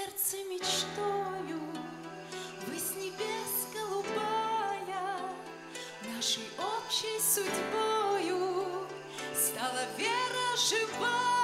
сердце мечтою, Высь небес голубая, Нашей общей судьбою Стала вера живая.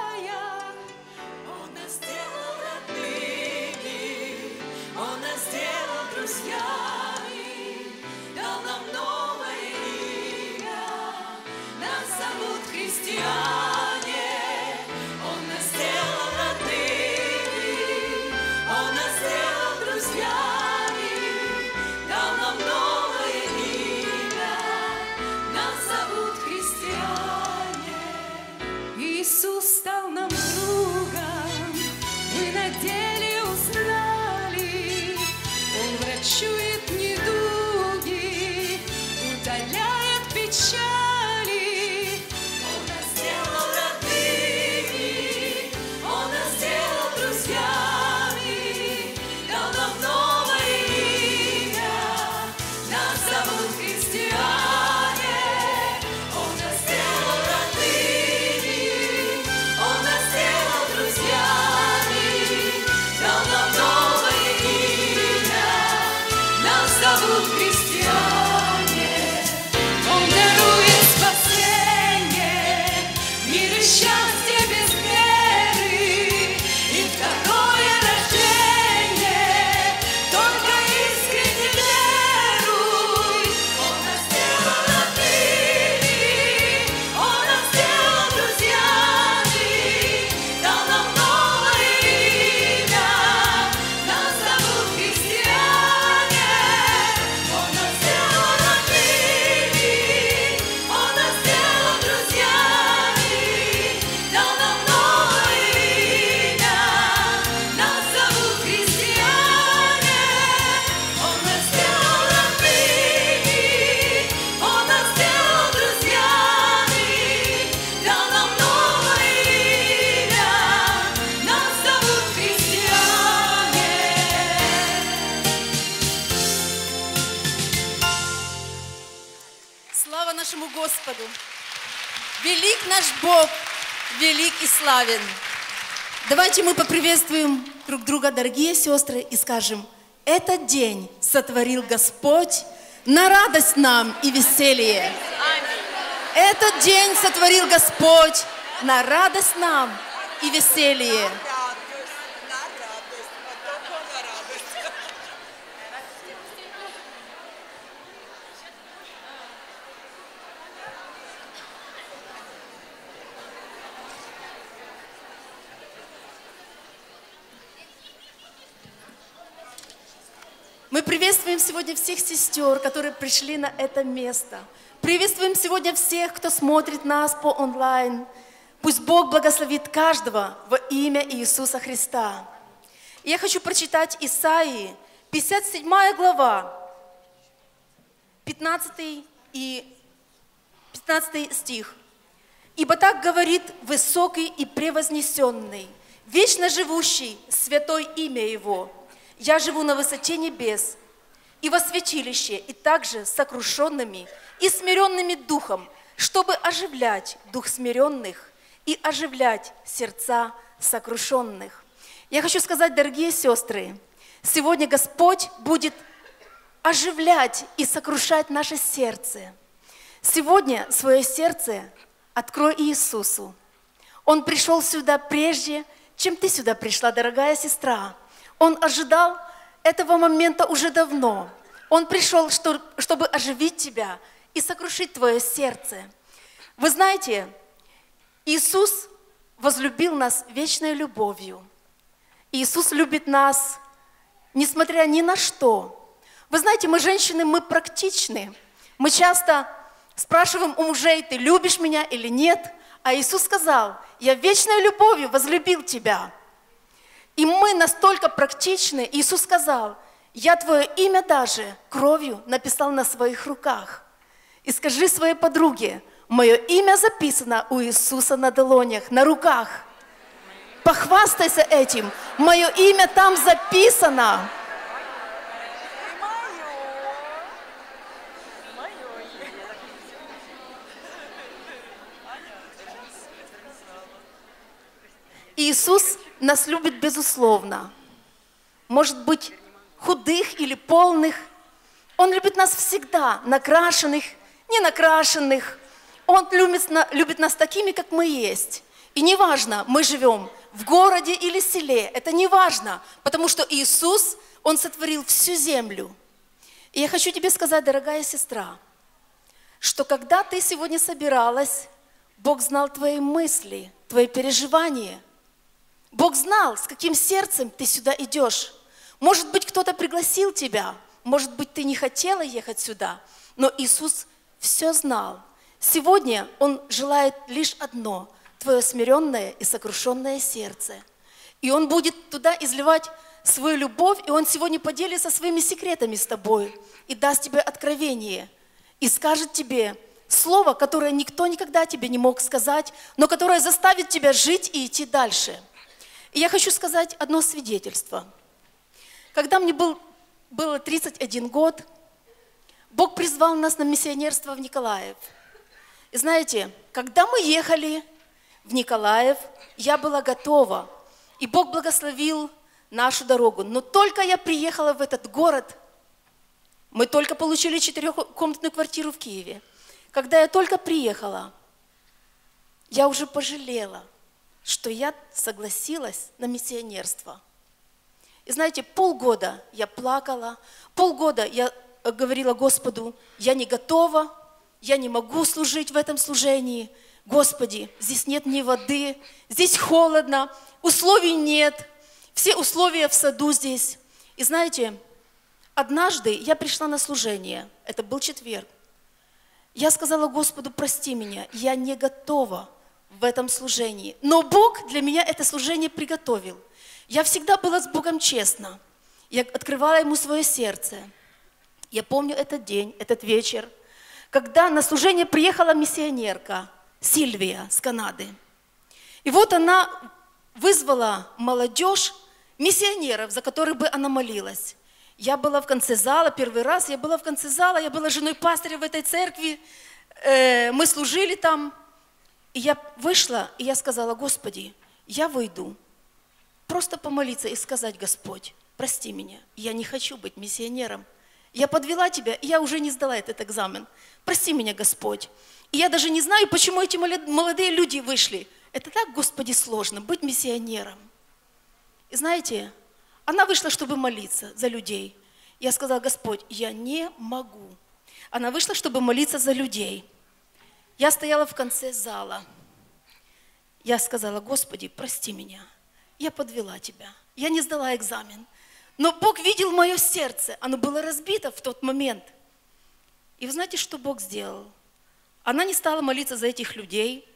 Нашему Господу! Велик наш Бог, велик и славен. Давайте мы поприветствуем друг друга, дорогие сестры, и скажем, этот день сотворил Господь на радость нам и веселье. Этот день сотворил Господь на радость нам и веселье. Мы приветствуем сегодня всех сестер, которые пришли на это место. Приветствуем сегодня всех, кто смотрит нас по онлайн. Пусть Бог благословит каждого во имя Иисуса Христа. Я хочу прочитать Исаии, 57 глава, 15 и 15 стих. Ибо так говорит высокий и превознесенный, вечно живущий, святой имя Его. Я живу на высоте небес и во святилище, и также сокрушенными и смиренными духом, чтобы оживлять дух смиренных и оживлять сердца сокрушенных. Я хочу сказать, дорогие сестры, сегодня Господь будет оживлять и сокрушать наше сердце. Сегодня свое сердце открой Иисусу. Он пришел сюда прежде, чем ты сюда пришла, дорогая сестра. Он ожидал этого момента уже давно. Он пришел, что- чтобы оживить тебя и сокрушить твое сердце. Вы знаете, Иисус возлюбил нас вечной любовью. Иисус любит нас, несмотря ни на что. Вы знаете, мы женщины, мы практичны. Мы часто спрашиваем у мужей, ты любишь меня или нет? А Иисус сказал, я вечной любовью возлюбил тебя. И мы настолько практичны, Иисус сказал, я твое имя даже кровью написал на своих руках. И скажи своей подруге, мое имя записано у Иисуса на долонях, на руках. Похвастайся этим, мое имя там записано. Иисус нас любит безусловно. может быть, худых или полных. Он любит нас всегда, накрашенных, не накрашенных. Он любит, любит нас такими, как мы есть. И неважно, мы живем в городе или селе, это не важно, потому что Иисус, Он сотворил всю землю. И я хочу тебе сказать, дорогая сестра, что когда ты сегодня собиралась, Бог знал твои мысли, твои переживания. Бог знал, с каким сердцем ты сюда идешь. Может быть, кто-то пригласил тебя, может быть, ты не хотела ехать сюда, но Иисус все знал. Сегодня Он желает лишь одно – твое смиренное и сокрушенное сердце. И Он будет туда изливать свою любовь, и Он сегодня поделится своими секретами с тобой и даст тебе откровение, и скажет тебе слово, которое никто никогда тебе не мог сказать, но которое заставит тебя жить и идти дальше. И я хочу сказать одно свидетельство. Когда мне был, было 31 год, Бог призвал нас на миссионерство в Николаев. И знаете, когда мы ехали в Николаев, я была готова. И Бог благословил нашу дорогу. Но только я приехала в этот город, мы только получили четырехкомнатную квартиру в Киеве. Когда я только приехала, я уже пожалела, что я согласилась на миссионерство. И знаете, полгода я плакала, полгода я говорила Господу, я не готова, я не могу служить в этом служении. Господи, здесь нет ни воды, здесь холодно, условий нет, все условия в саду здесь. И знаете, однажды я пришла на служение, это был четверг. Я сказала Господу, прости меня, я не готова в этом служении. Но Бог для меня это служение приготовил. Я всегда была с Богом честна. Я открывала Ему свое сердце. Я помню этот день, этот вечер, когда на служение приехала миссионерка Сильвия с Канады. И вот она вызвала молодежь, миссионеров, за которых бы она молилась. Я была в конце зала, первый раз я была в конце зала, я была женой пастыря в этой церкви, э, мы служили там. И я вышла, и я сказала, Господи, я выйду, просто помолиться и сказать, Господь, прости меня, я не хочу быть миссионером. Я подвела тебя, и я уже не сдала этот экзамен. Прости меня, Господь. И я даже не знаю, почему эти молод- молодые люди вышли. Это так, Господи, сложно, быть миссионером. И знаете, она вышла, чтобы молиться за людей. Я сказала, Господь, я не могу. Она вышла, чтобы молиться за людей. Я стояла в конце зала. Я сказала, Господи, прости меня. Я подвела тебя. Я не сдала экзамен. Но Бог видел мое сердце. Оно было разбито в тот момент. И вы знаете, что Бог сделал? Она не стала молиться за этих людей.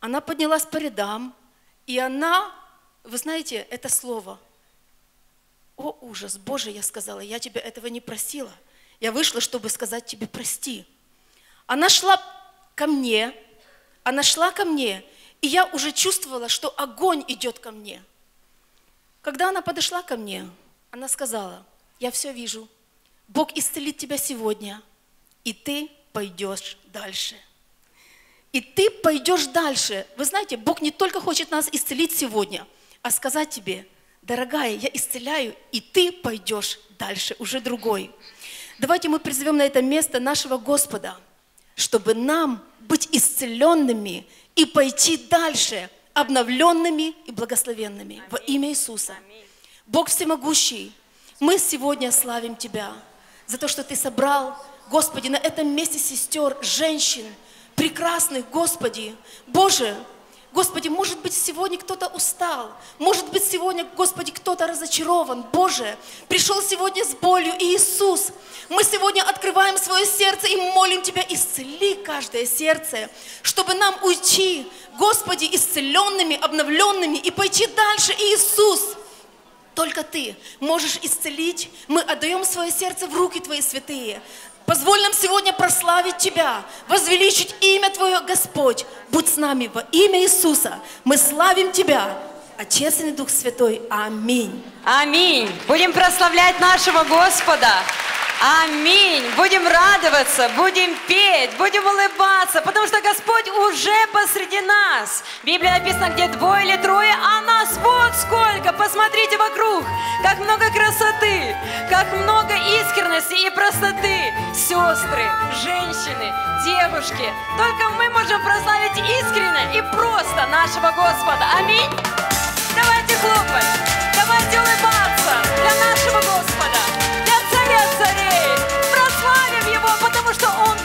Она поднялась по рядам. И она, вы знаете, это слово. О, ужас, Боже, я сказала, я тебя этого не просила. Я вышла, чтобы сказать тебе прости. Она шла ко мне, она шла ко мне, и я уже чувствовала, что огонь идет ко мне. Когда она подошла ко мне, она сказала, я все вижу, Бог исцелит тебя сегодня, и ты пойдешь дальше. И ты пойдешь дальше. Вы знаете, Бог не только хочет нас исцелить сегодня, а сказать тебе, дорогая, я исцеляю, и ты пойдешь дальше, уже другой. Давайте мы призовем на это место нашего Господа, чтобы нам быть исцеленными и пойти дальше, обновленными и благословенными во имя Иисуса. Бог всемогущий, мы сегодня славим Тебя за то, что Ты собрал, Господи, на этом месте сестер, женщин, прекрасных, Господи. Боже, Господи, может быть, сегодня кто-то устал, может быть, сегодня, Господи, кто-то разочарован. Боже, пришел сегодня с болью Иисус. Мы сегодня открываем свое сердце и молим Тебя, исцели каждое сердце, чтобы нам уйти, Господи, исцеленными, обновленными и пойти дальше, Иисус. Только Ты можешь исцелить. Мы отдаем свое сердце в руки Твои святые. Позволь нам сегодня прославить Тебя, возвеличить имя Твое, Господь. Будь с нами во имя Иисуса. Мы славим Тебя, Отец и Дух Святой. Аминь. Аминь. Будем прославлять нашего Господа. Аминь. Будем радоваться, будем петь, будем улыбаться, потому что Господь уже посреди нас. В Библии написано, где двое или трое, а нас вот сколько. Посмотрите вокруг, как много красоты, как много искренности. И красоты, сестры, женщины, девушки. Только мы можем прославить искренне и просто нашего Господа. Аминь. Давайте хлопать, давайте улыбаться для нашего Господа, для Царя Царей. Прославим Его, потому что Он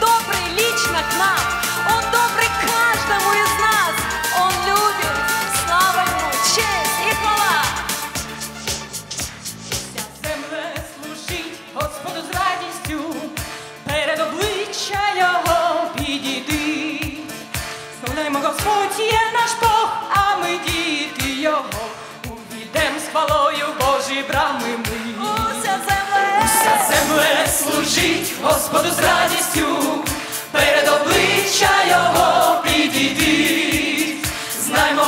хвалою Божі брами ми. Уся земле, уся земле служить Господу з радістю, перед обличчя його підійди. Знаймо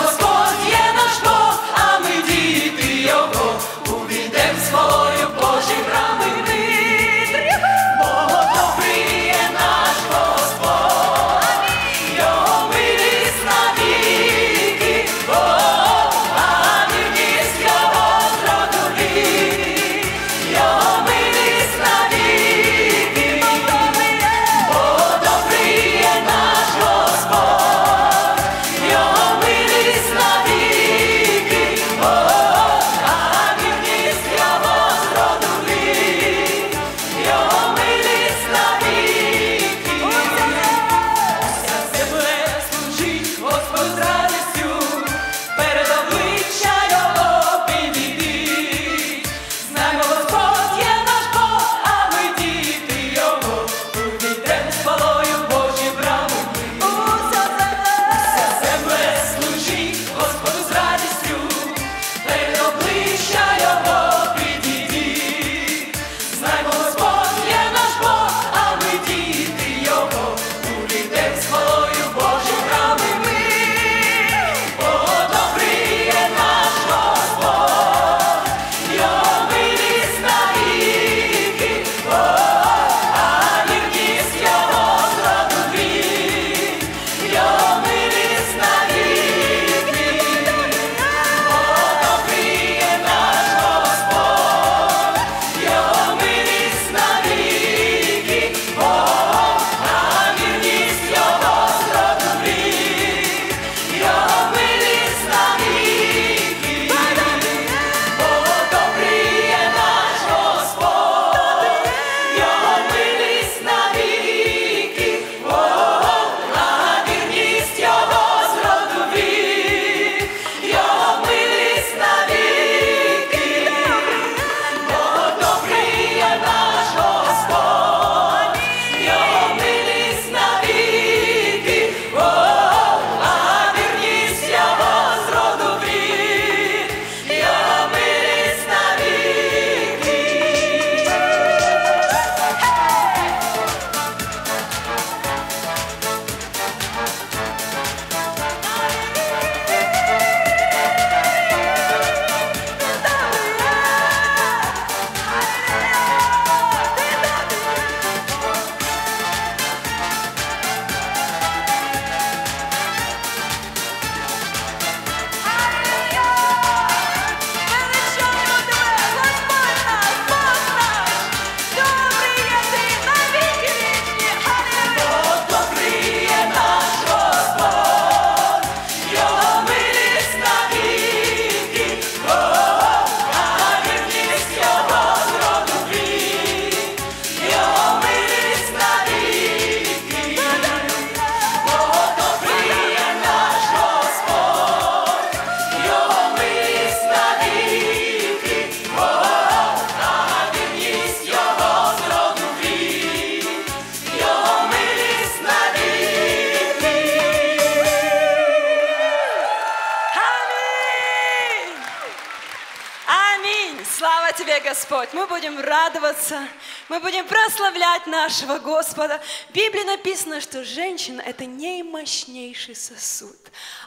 наимощнейший сосуд.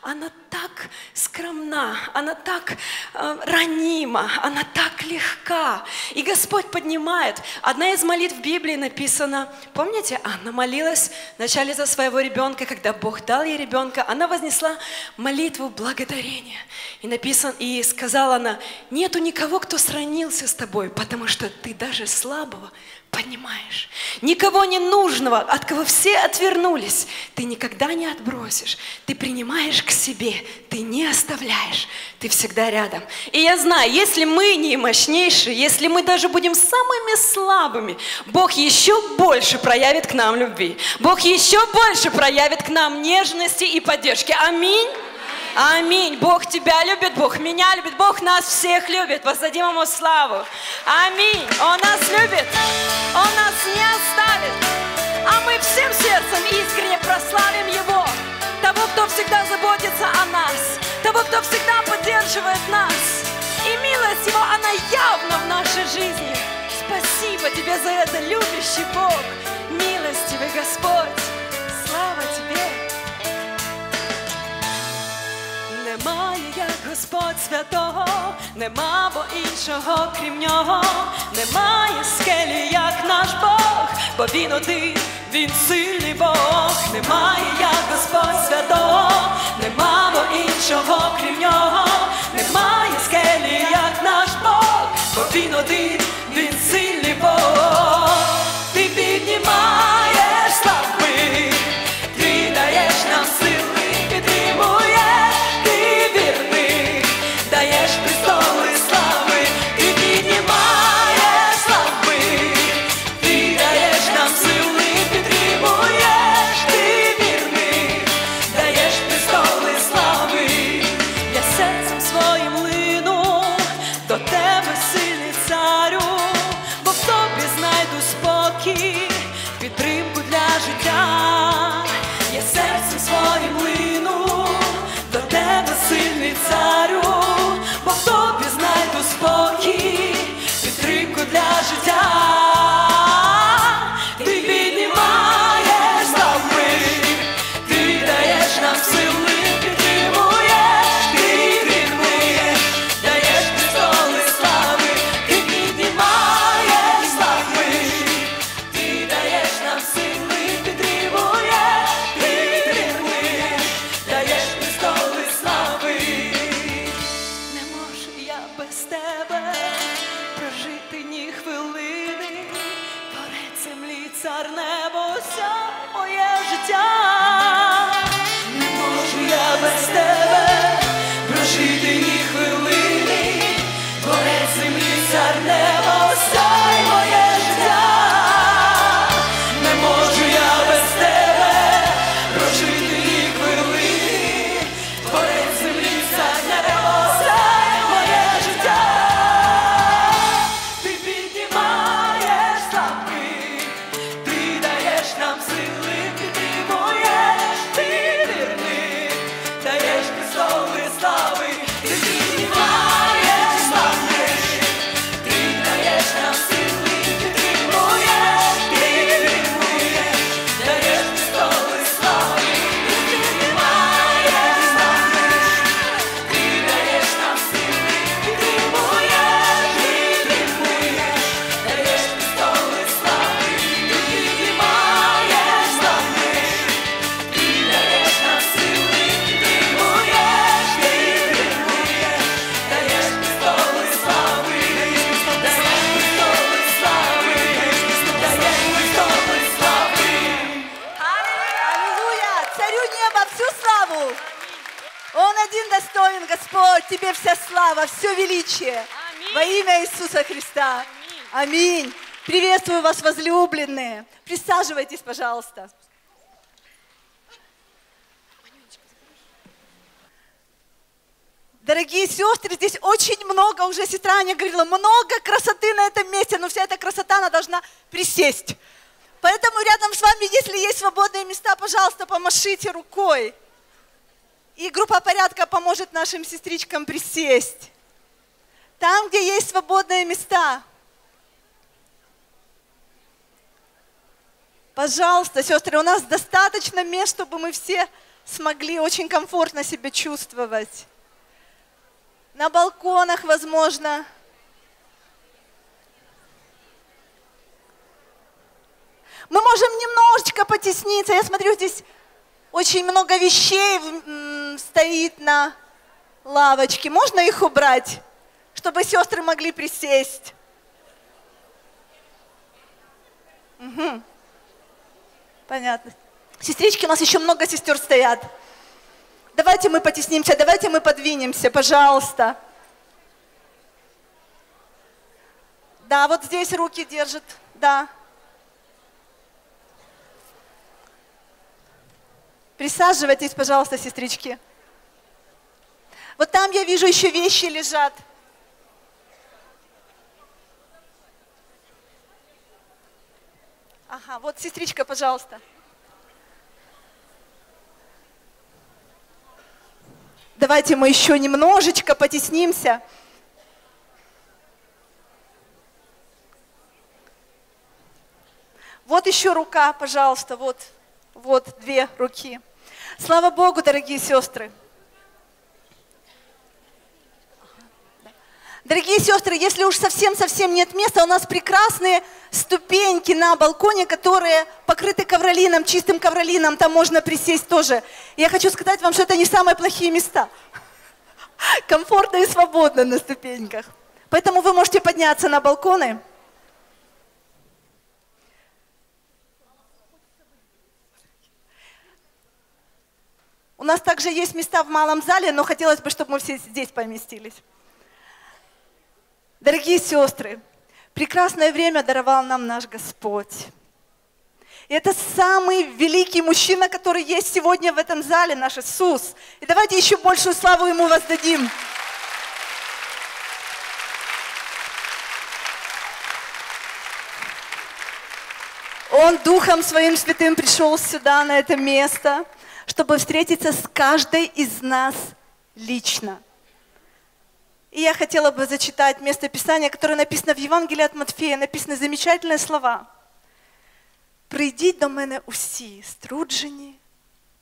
Она так скромна, она так э, ранима, она так легка. И Господь поднимает. Одна из молитв в Библии написана, помните, Анна молилась вначале за своего ребенка, когда Бог дал ей ребенка, она вознесла молитву благодарения. И написано, и сказала она, нету никого, кто сранился с тобой, потому что ты даже слабого Понимаешь? Никого не нужного, от кого все отвернулись, ты никогда не отбросишь. Ты принимаешь к себе, ты не оставляешь, ты всегда рядом. И я знаю, если мы не мощнейшие, если мы даже будем самыми слабыми, Бог еще больше проявит к нам любви. Бог еще больше проявит к нам нежности и поддержки. Аминь. Аминь. Бог тебя любит, Бог меня любит, Бог нас всех любит. Воздадим Ему славу. Аминь. Он нас любит. Он нас не оставит. А мы всем сердцем искренне прославим Его. Того, кто всегда заботится о нас. Того, кто всегда поддерживает нас. И милость Его, она явна в нашей жизни. Спасибо Тебе за это, любящий Бог. Милость Тебе, Господь. Слава Тебе. Немає, як Господь святого, нема бо іншого, крім нього, немає скелі, як наш Бог, бо він один, він сильний Бог, немає, як Господь святого, нема бо іншого, крім нього, немає скелі, як наш Бог, бо він один, він сильний Бог, ти піднімаєш пожалуйста. Дорогие сестры, здесь очень много, уже сестра Аня говорила, много красоты на этом месте, но вся эта красота, она должна присесть. Поэтому рядом с вами, если есть свободные места, пожалуйста, помашите рукой. И группа порядка поможет нашим сестричкам присесть. Там, где есть свободные места. Пожалуйста, сестры, у нас достаточно мест, чтобы мы все смогли очень комфортно себя чувствовать. На балконах, возможно. Мы можем немножечко потесниться. Я смотрю, здесь очень много вещей стоит на лавочке. Можно их убрать, чтобы сестры могли присесть? Угу. Понятно. Сестрички, у нас еще много сестер стоят. Давайте мы потеснимся, давайте мы подвинемся, пожалуйста. Да, вот здесь руки держит, да. Присаживайтесь, пожалуйста, сестрички. Вот там я вижу еще вещи лежат. Ага, вот сестричка, пожалуйста. Давайте мы еще немножечко потеснимся. Вот еще рука, пожалуйста, вот, вот две руки. Слава Богу, дорогие сестры. Дорогие сестры, если уж совсем-совсем нет места, у нас прекрасные ступеньки на балконе, которые покрыты ковролином, чистым ковролином, там можно присесть тоже. Я хочу сказать вам, что это не самые плохие места. Комфортно и свободно на ступеньках. Поэтому вы можете подняться на балконы. У нас также есть места в малом зале, но хотелось бы, чтобы мы все здесь поместились. Дорогие сестры, прекрасное время даровал нам наш Господь. И это самый великий мужчина, который есть сегодня в этом зале, наш Иисус. И давайте еще большую славу Ему воздадим. Он Духом Своим Святым пришел сюда, на это место, чтобы встретиться с каждой из нас лично – и я хотела бы зачитать место Писания, которое написано в Евангелии от Матфея, написаны замечательные слова. Прийдіть до мене усі, струджені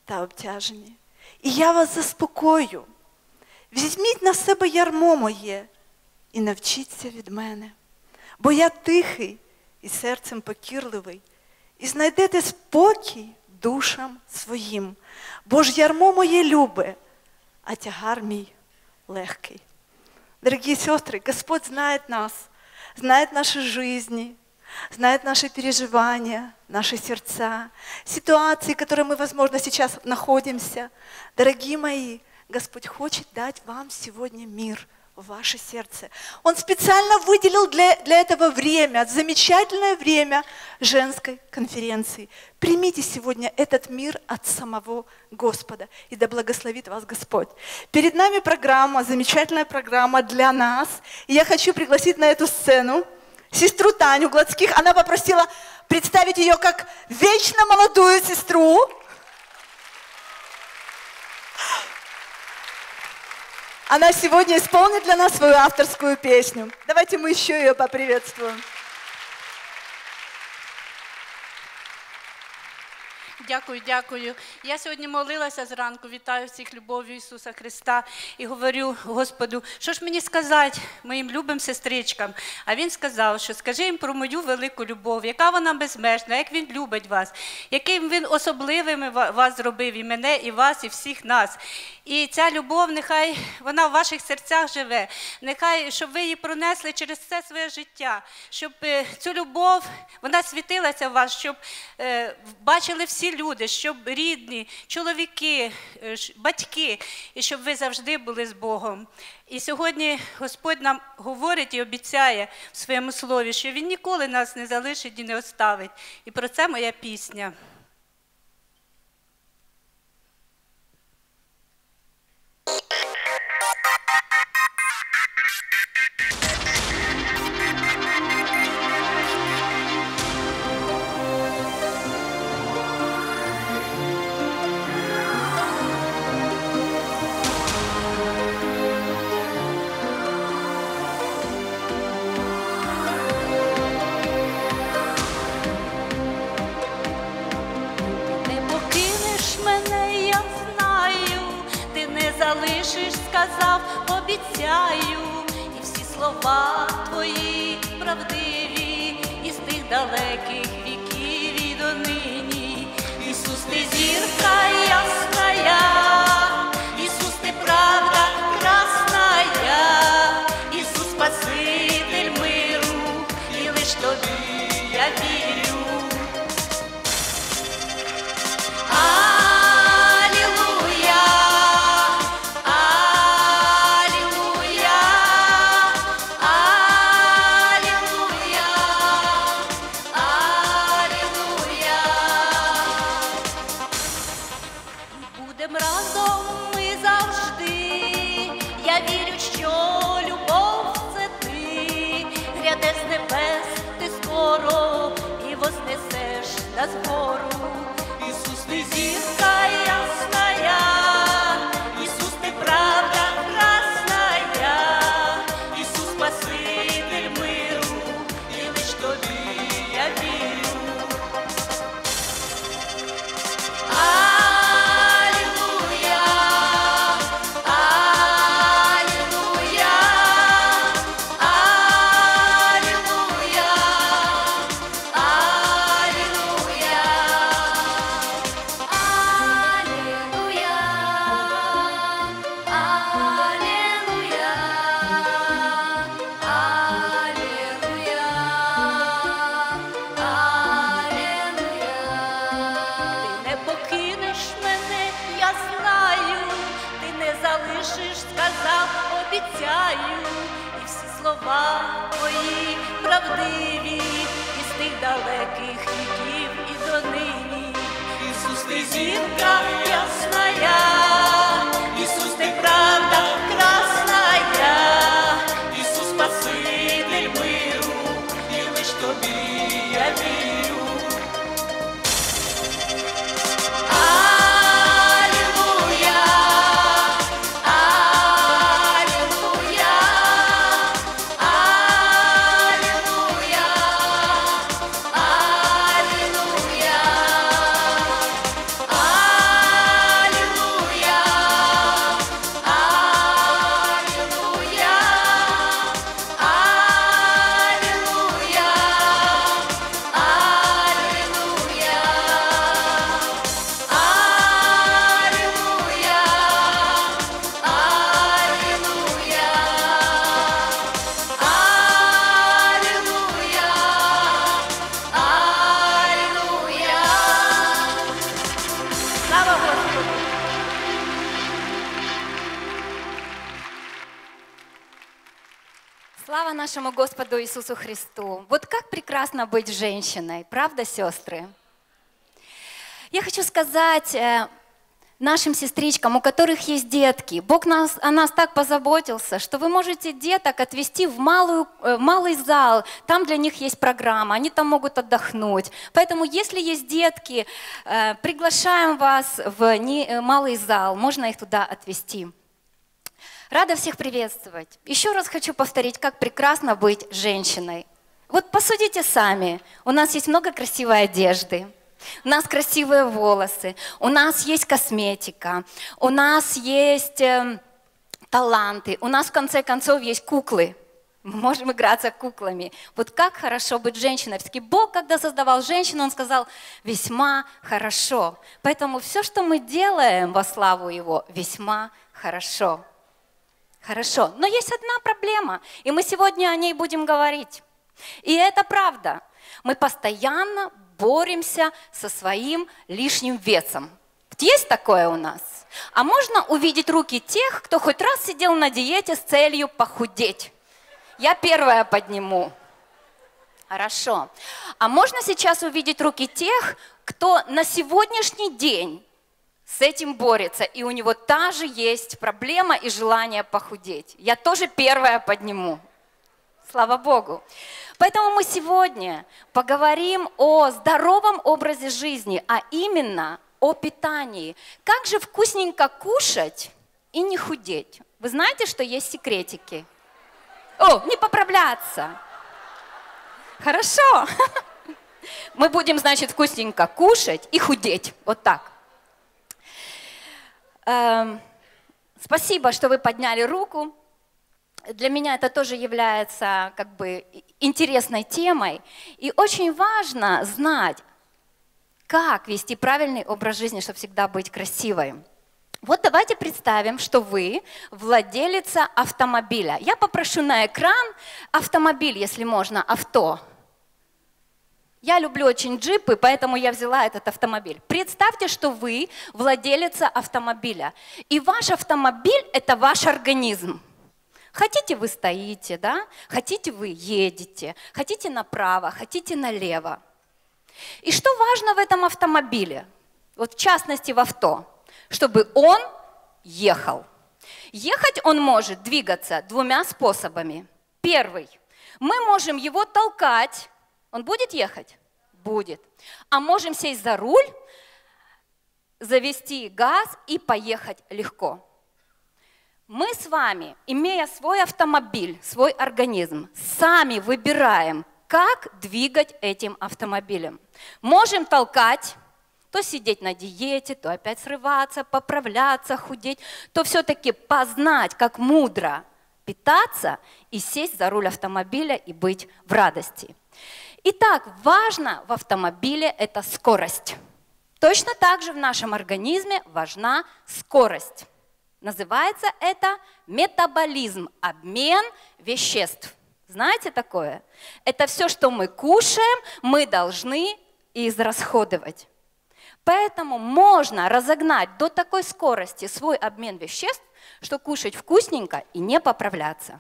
та обтяжені, і я вас заспокою. Візьміть на себе ярмо моє і навчіться від мене, бо я тихий і серцем покірливий, і знайдете спокій душам своїм, бо ж ярмо моє любе, а тягар мій легкий. Дорогие сестры, Господь знает нас, знает наши жизни, знает наши переживания, наши сердца, ситуации, в которых мы, возможно, сейчас находимся. Дорогие мои, Господь хочет дать вам сегодня мир – ваше сердце. Он специально выделил для, для этого время, замечательное время женской конференции. Примите сегодня этот мир от самого Господа, и да благословит вас Господь. Перед нами программа, замечательная программа для нас. И я хочу пригласить на эту сцену сестру Таню Гладских. Она попросила представить ее как вечно молодую сестру, Она сегодня исполнит для нас свою авторскую песню. Давайте мы еще ее поприветствуем. Дякую, дякую. Я сьогодні молилася зранку, вітаю всіх любов'ю Ісуса Христа і говорю Господу, що ж мені сказати моїм любим сестричкам. А він сказав, що скажи їм про мою велику любов, яка вона безмежна, як він любить вас, яким він особливими вас зробив, і мене, і вас, і всіх нас. І ця любов, нехай вона в ваших серцях живе, нехай щоб ви її пронесли через все своє життя, щоб е, цю любов вона світилася в вас, щоб е, бачили всі люди, щоб рідні, чоловіки, е, батьки, і щоб ви завжди були з Богом. І сьогодні Господь нам говорить і обіцяє в своєму слові, що Він ніколи нас не залишить і не оставить. І про це моя пісня. Сказав, обіцяю, і всі слова твої правдиві, із тих далеких віків і донині. Ісус, ти зірка ясная, вознесеш нас Господу Иисусу Христу. Вот как прекрасно быть женщиной, правда, сестры? Я хочу сказать э, нашим сестричкам, у которых есть детки, Бог нас, о нас так позаботился, что вы можете деток отвести в, малую, э, малый зал, там для них есть программа, они там могут отдохнуть. Поэтому, если есть детки, э, приглашаем вас в малый зал, можно их туда отвести. Рада всех приветствовать. Еще раз хочу повторить, как прекрасно быть женщиной. Вот посудите сами. У нас есть много красивой одежды. У нас красивые волосы, у нас есть косметика, у нас есть эм, таланты, у нас в конце концов есть куклы. Мы можем играться куклами. Вот как хорошо быть женщиной. Все-таки Бог, когда создавал женщину, Он сказал, весьма хорошо. Поэтому все, что мы делаем во славу Его, весьма хорошо. Хорошо, но есть одна проблема, и мы сегодня о ней будем говорить. И это правда. Мы постоянно боремся со своим лишним весом. Есть такое у нас? А можно увидеть руки тех, кто хоть раз сидел на диете с целью похудеть? Я первая подниму. Хорошо. А можно сейчас увидеть руки тех, кто на сегодняшний день с этим борется, и у него та же есть проблема и желание похудеть. Я тоже первая подниму. Слава Богу. Поэтому мы сегодня поговорим о здоровом образе жизни, а именно о питании. Как же вкусненько кушать и не худеть? Вы знаете, что есть секретики? О, не поправляться. Хорошо. Мы будем, значит, вкусненько кушать и худеть. Вот так. Эм, Спасибо, что вы подняли руку. Для меня это тоже является как бы интересной темой. И очень важно знать, как вести правильный образ жизни, чтобы всегда быть красивой. Вот давайте представим, что вы владелица автомобиля. Я попрошу на экран автомобиль, если можно, авто. Я люблю очень джипы, поэтому я взяла этот автомобиль. Представьте, что вы владелица автомобиля, и ваш автомобиль – это ваш организм. Хотите вы стоите, да? Хотите вы едете, хотите направо, хотите налево. И что важно в этом автомобиле? Вот в частности в авто, чтобы он ехал. Ехать он может двигаться двумя способами. Первый. Мы можем его толкать. Он будет ехать? Будет. А можем сесть за руль, завести газ и поехать легко. Мы с вами, имея свой автомобиль, свой организм, сами выбираем, как двигать этим автомобилем. Можем толкать, то сидеть на диете, то опять срываться, поправляться, худеть, то все-таки познать, как мудро питаться и сесть за руль автомобиля и быть в радости. Итак, важно в автомобиле это скорость. Точно так же в нашем организме важна скорость. Называется это метаболизм, обмен веществ. Знаете такое? Это все, что мы кушаем, мы должны израсходовать. Поэтому можно разогнать до такой скорости свой обмен веществ, что кушать вкусненько и не поправляться.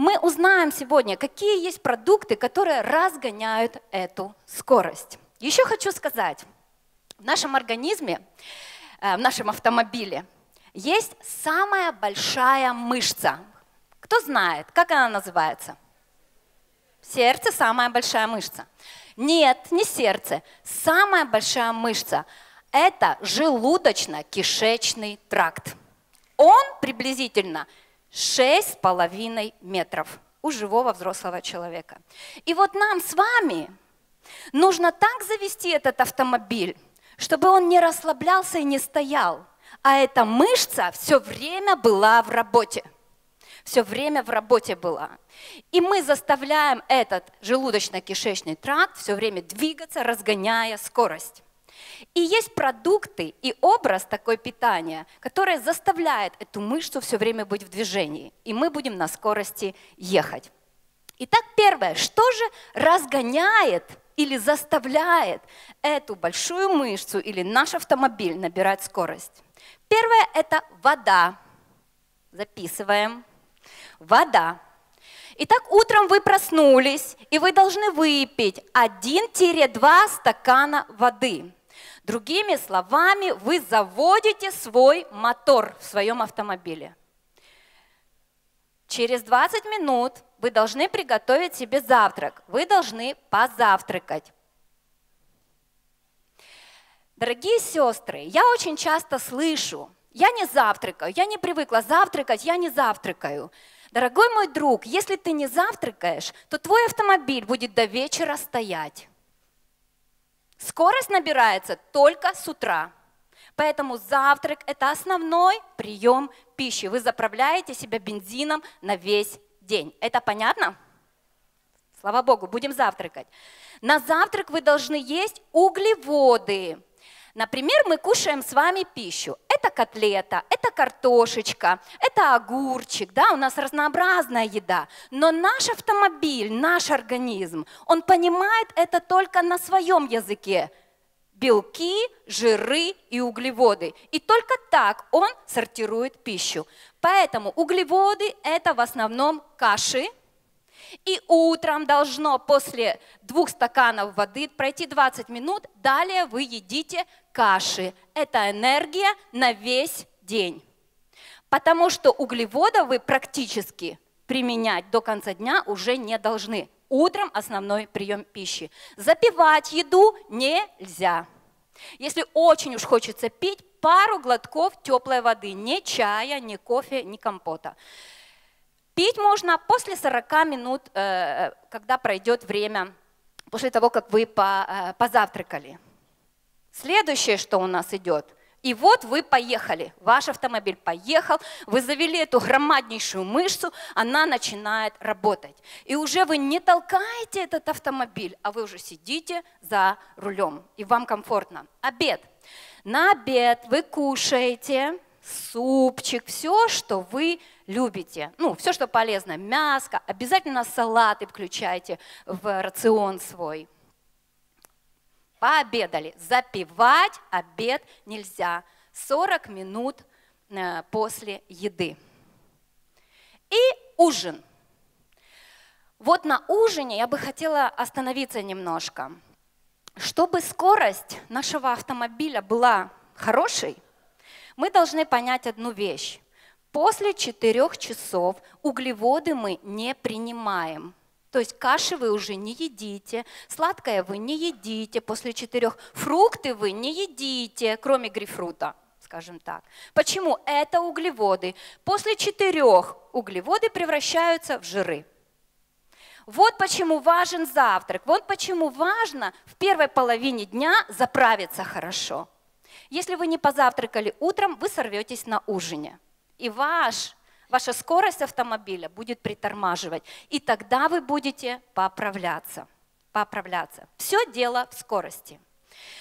Мы узнаем сегодня, какие есть продукты, которые разгоняют эту скорость. Еще хочу сказать, в нашем организме, э, в нашем автомобиле есть самая большая мышца. Кто знает, как она называется? Сердце – самая большая мышца. Нет, не сердце. Самая большая мышца – это желудочно-кишечный тракт. Он приблизительно 6,5 метров у живого взрослого человека. И вот нам с вами нужно так завести этот автомобиль, чтобы он не расслаблялся и не стоял, а эта мышца все время была в работе. Все время в работе была. И мы заставляем этот желудочно-кишечный тракт все время двигаться, разгоняя скорость. И есть продукты и образ такой питания, который заставляет эту мышцу все время быть в движении. И мы будем на скорости ехать. Итак, первое, что же разгоняет или заставляет эту большую мышцу или наш автомобиль набирать скорость? Первое – это вода. Записываем. Вода. Итак, утром вы проснулись, и вы должны выпить 1-2 стакана воды. Другими словами, вы заводите свой мотор в своем автомобиле. Через 20 минут вы должны приготовить себе завтрак. Вы должны позавтракать. Дорогие сестры, я очень часто слышу, я не завтракаю, я не привыкла завтракать, я не завтракаю. Дорогой мой друг, если ты не завтракаешь, то твой автомобиль будет до вечера стоять. Скорость набирается только с утра. Поэтому завтрак – это основной прием пищи. Вы заправляете себя бензином на весь день. Это понятно? Слава Богу, будем завтракать. На завтрак вы должны есть углеводы. Например, мы кушаем с вами пищу. Это котлета, это картошечка, это огурчик, да, у нас разнообразная еда. Но наш автомобиль, наш организм, он понимает это только на своем языке. Белки, жиры и углеводы. И только так он сортирует пищу. Поэтому углеводы – это в основном каши, и утром должно после двух стаканов воды пройти 20 минут. Далее вы едите каши. Это энергия на весь день. Потому что углеводов вы практически применять до конца дня уже не должны. Утром основной прием пищи. Запивать еду нельзя. Если очень уж хочется пить, пару глотков теплой воды. Не чая, не кофе, не компота. Пить можно после 40 минут, э, когда пройдет время, после того, как вы э, позавтракали. Следующее, что у нас идет, И вот вы поехали, ваш автомобиль поехал, вы завели эту громаднейшую мышцу, она начинает работать. И уже вы не толкаете этот автомобиль, а вы уже сидите за рулем, и вам комфортно. Обед. На обед вы кушаете супчик, все, что вы любите. Ну, все, что полезно. Мяско, обязательно салаты включайте в рацион свой. Пообедали. Запивать обед нельзя. 40 минут э, после еды. И ужин. Вот на ужине я бы хотела остановиться немножко. Чтобы скорость нашего автомобиля была хорошей, мы должны понять одну вещь. После четырех часов углеводы мы не принимаем. То есть каши вы уже не едите, сладкое вы не едите после четырех, фрукты вы не едите, кроме грейпфрута, скажем так. Почему? Это углеводы. После четырех углеводы превращаются в жиры. Вот почему важен завтрак, вот почему важно в первой половине дня заправиться хорошо. Если вы не позавтракали утром, вы сорветесь на ужине. И ваш ваша скорость автомобиля будет притормаживать, и тогда вы будете поправляться. поправляться. Все дело в скорости.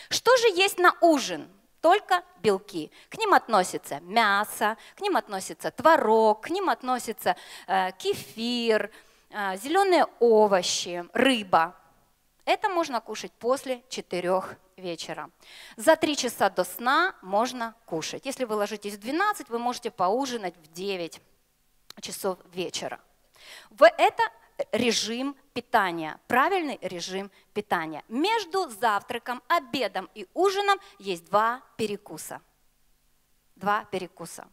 Что же есть на ужин? Только белки. К ним относится мясо, к ним относится творог, к ним относится э, кефир, э, зеленые овощи, рыба. Это можно кушать после четырех вечера. За три часа до сна можно кушать. Если вы ложитесь в 12, вы можете поужинать в 9 часов вечера. В это режим питания, правильный режим питания. Между завтраком, обедом и ужином есть два перекуса. Два перекуса.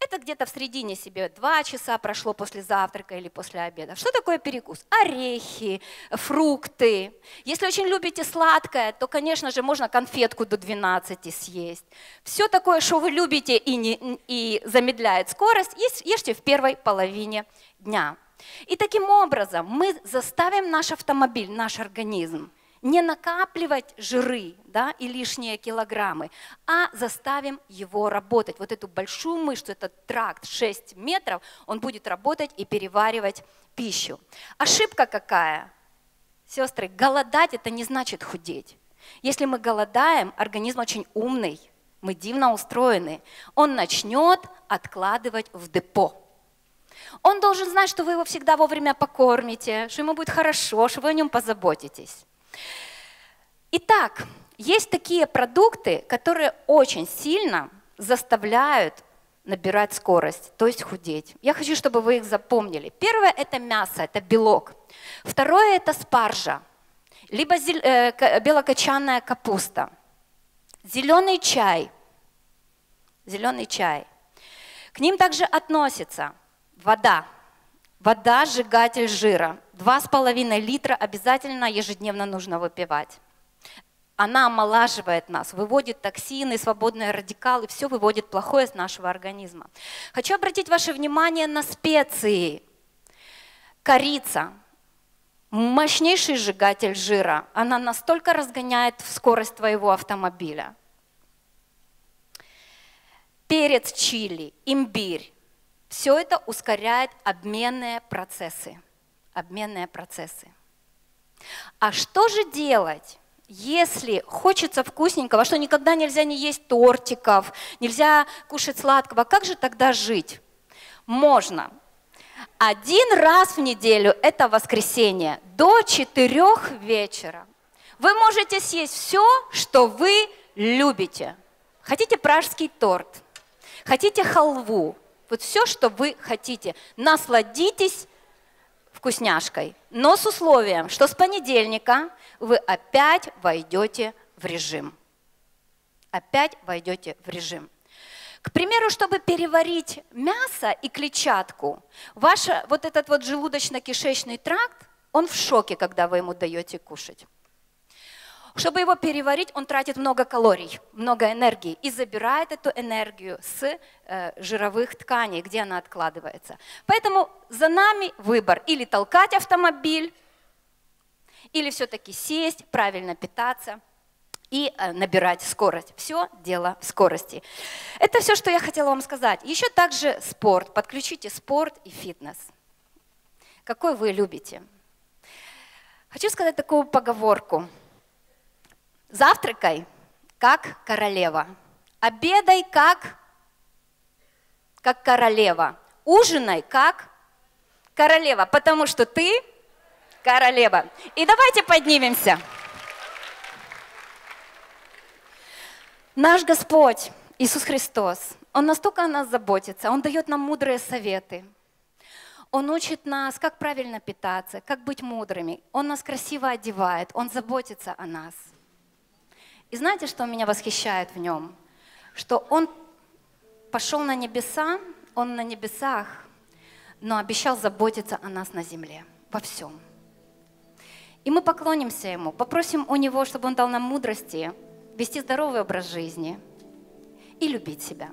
Это где-то в середине себе два часа прошло после завтрака или после обеда. Что такое перекус? Орехи, фрукты. Если очень любите сладкое, то, конечно же, можно конфетку до 12 съесть. Все такое, что вы любите и, не, и замедляет скорость, ешьте в первой половине дня. И таким образом мы заставим наш автомобиль, наш организм не накапливать жиры да, и лишние килограммы, а заставим его работать. Вот эту большую мышцу, этот тракт 6 метров, он будет работать и переваривать пищу. Ошибка какая? Сестры, голодать это не значит худеть. Если мы голодаем, организм очень умный, мы дивно устроены. Он начнет откладывать в депо. Он должен знать, что вы его всегда вовремя покормите, что ему будет хорошо, что вы о нем позаботитесь. Итак, есть такие продукты, которые очень сильно заставляют набирать скорость, то есть худеть. Я хочу, чтобы вы их запомнили. Первое – это мясо, это белок. Второе – это спаржа, либо э, белокочанная капуста. Зеленый чай. Зеленый чай. К ним также относится вода. Вода – сжигатель жира. 2,5 литра обязательно ежедневно нужно выпивать. Она омолаживает нас, выводит токсины, свободные радикалы, все выводит плохое из нашего организма. Хочу обратить ваше внимание на специи. Корица, мощнейший сжигатель жира. Она настолько разгоняет скорость твоего автомобиля. Перец чили, имбирь. Все это ускоряет обменные процессы обменные процессы. А что же делать, если хочется вкусненького, что никогда нельзя не есть тортиков, нельзя кушать сладкого, как же тогда жить? Можно. Один раз в неделю, это воскресенье, до четырех вечера. Вы можете съесть все, что вы любите. Хотите пражский торт, хотите халву, вот все, что вы хотите. Насладитесь вкусняшкой, но с условием, что с понедельника вы опять войдете в режим. Опять войдете в режим. К примеру, чтобы переварить мясо и клетчатку, ваш вот этот вот желудочно-кишечный тракт, он в шоке, когда вы ему даете кушать. Чтобы его переварить, он тратит много калорий, много энергии и забирает эту энергию с э, жировых тканей, где она откладывается. Поэтому за нами выбор или толкать автомобиль, или все-таки сесть, правильно питаться и э, набирать скорость. Все дело в скорости. Это все, что я хотела вам сказать. Еще также спорт. Подключите спорт и фитнес. Какой вы любите? Хочу сказать такую поговорку. Завтракай, как королева. Обедай, как, как королева. Ужинай, как королева, потому что ты королева. И давайте поднимемся. Наш Господь Иисус Христос, Он настолько о нас заботится, Он дает нам мудрые советы. Он учит нас, как правильно питаться, как быть мудрыми. Он нас красиво одевает, Он заботится о нас. И знаете, что меня восхищает в нем? Что Он пошел на небеса, Он на небесах, но обещал заботиться о нас на земле, во всем. И мы поклонимся Ему, попросим у Него, чтобы Он дал нам мудрости вести здоровый образ жизни и любить себя.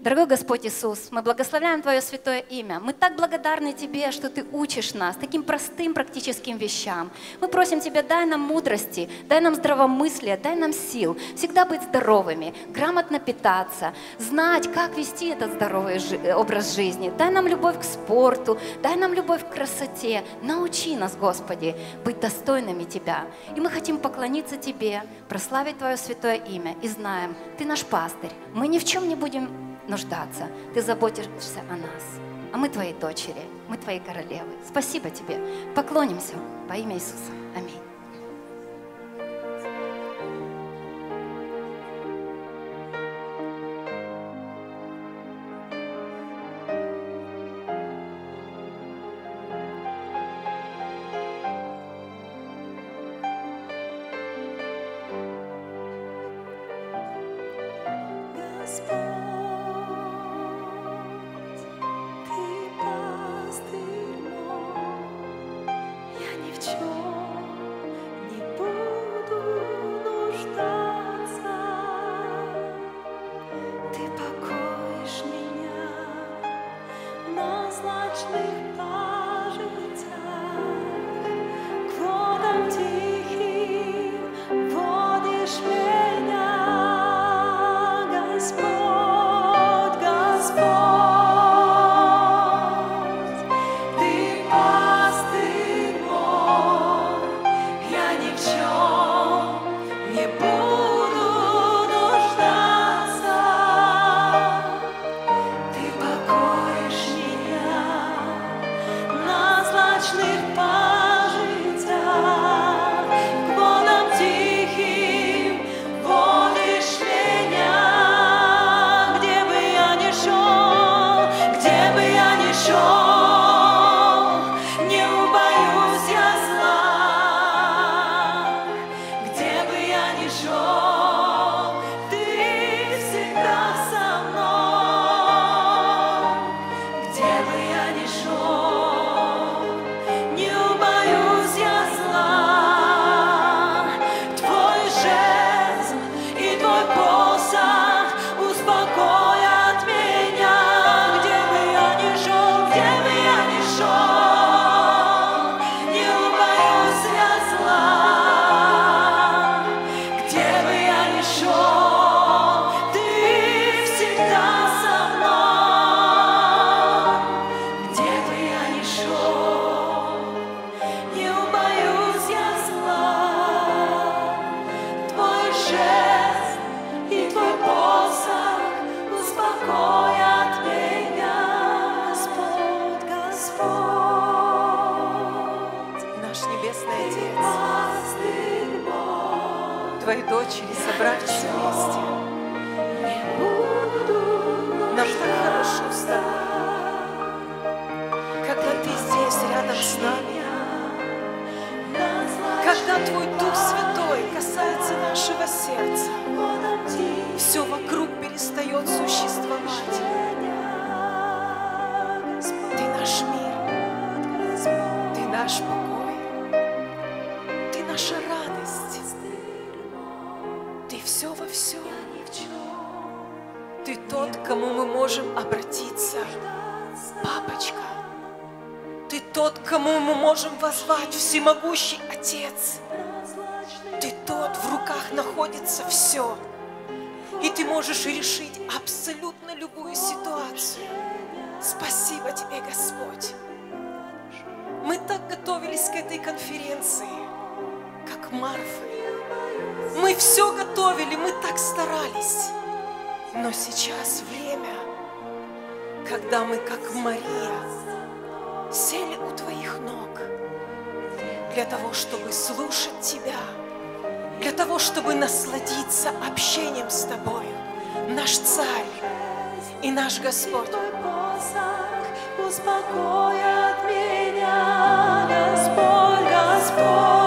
Дорогой Господь Иисус, мы благословляем Твое святое имя. Мы так благодарны Тебе, что Ты учишь нас таким простым практическим вещам. Мы просим Тебя, дай нам мудрости, дай нам здравомыслия, дай нам сил всегда быть здоровыми, грамотно питаться, знать, как вести этот здоровый образ жизни. Дай нам любовь к спорту, дай нам любовь к красоте. Научи нас, Господи, быть достойными Тебя. И мы хотим поклониться Тебе, прославить Твое святое имя и знаем, Ты наш пастырь. Мы ни в чем не будем нуждаться. Ты заботишься о нас. А мы Твои дочери, мы Твои королевы. Спасибо Тебе. Поклонимся во имя Иисуса. Аминь. Можем возвать, всемогущий Отец. Ты тот, в руках находится все. И ты можешь решить абсолютно любую ситуацию. Спасибо тебе, Господь. Мы так готовились к этой конференции, как Марфа. Мы все готовили, мы так старались. Но сейчас время, когда мы, как Мария, сели у твоих ног для того, чтобы слушать Тебя, для того, чтобы насладиться общением с Тобою, наш Царь и наш Господь. Меня, Господь, Господь.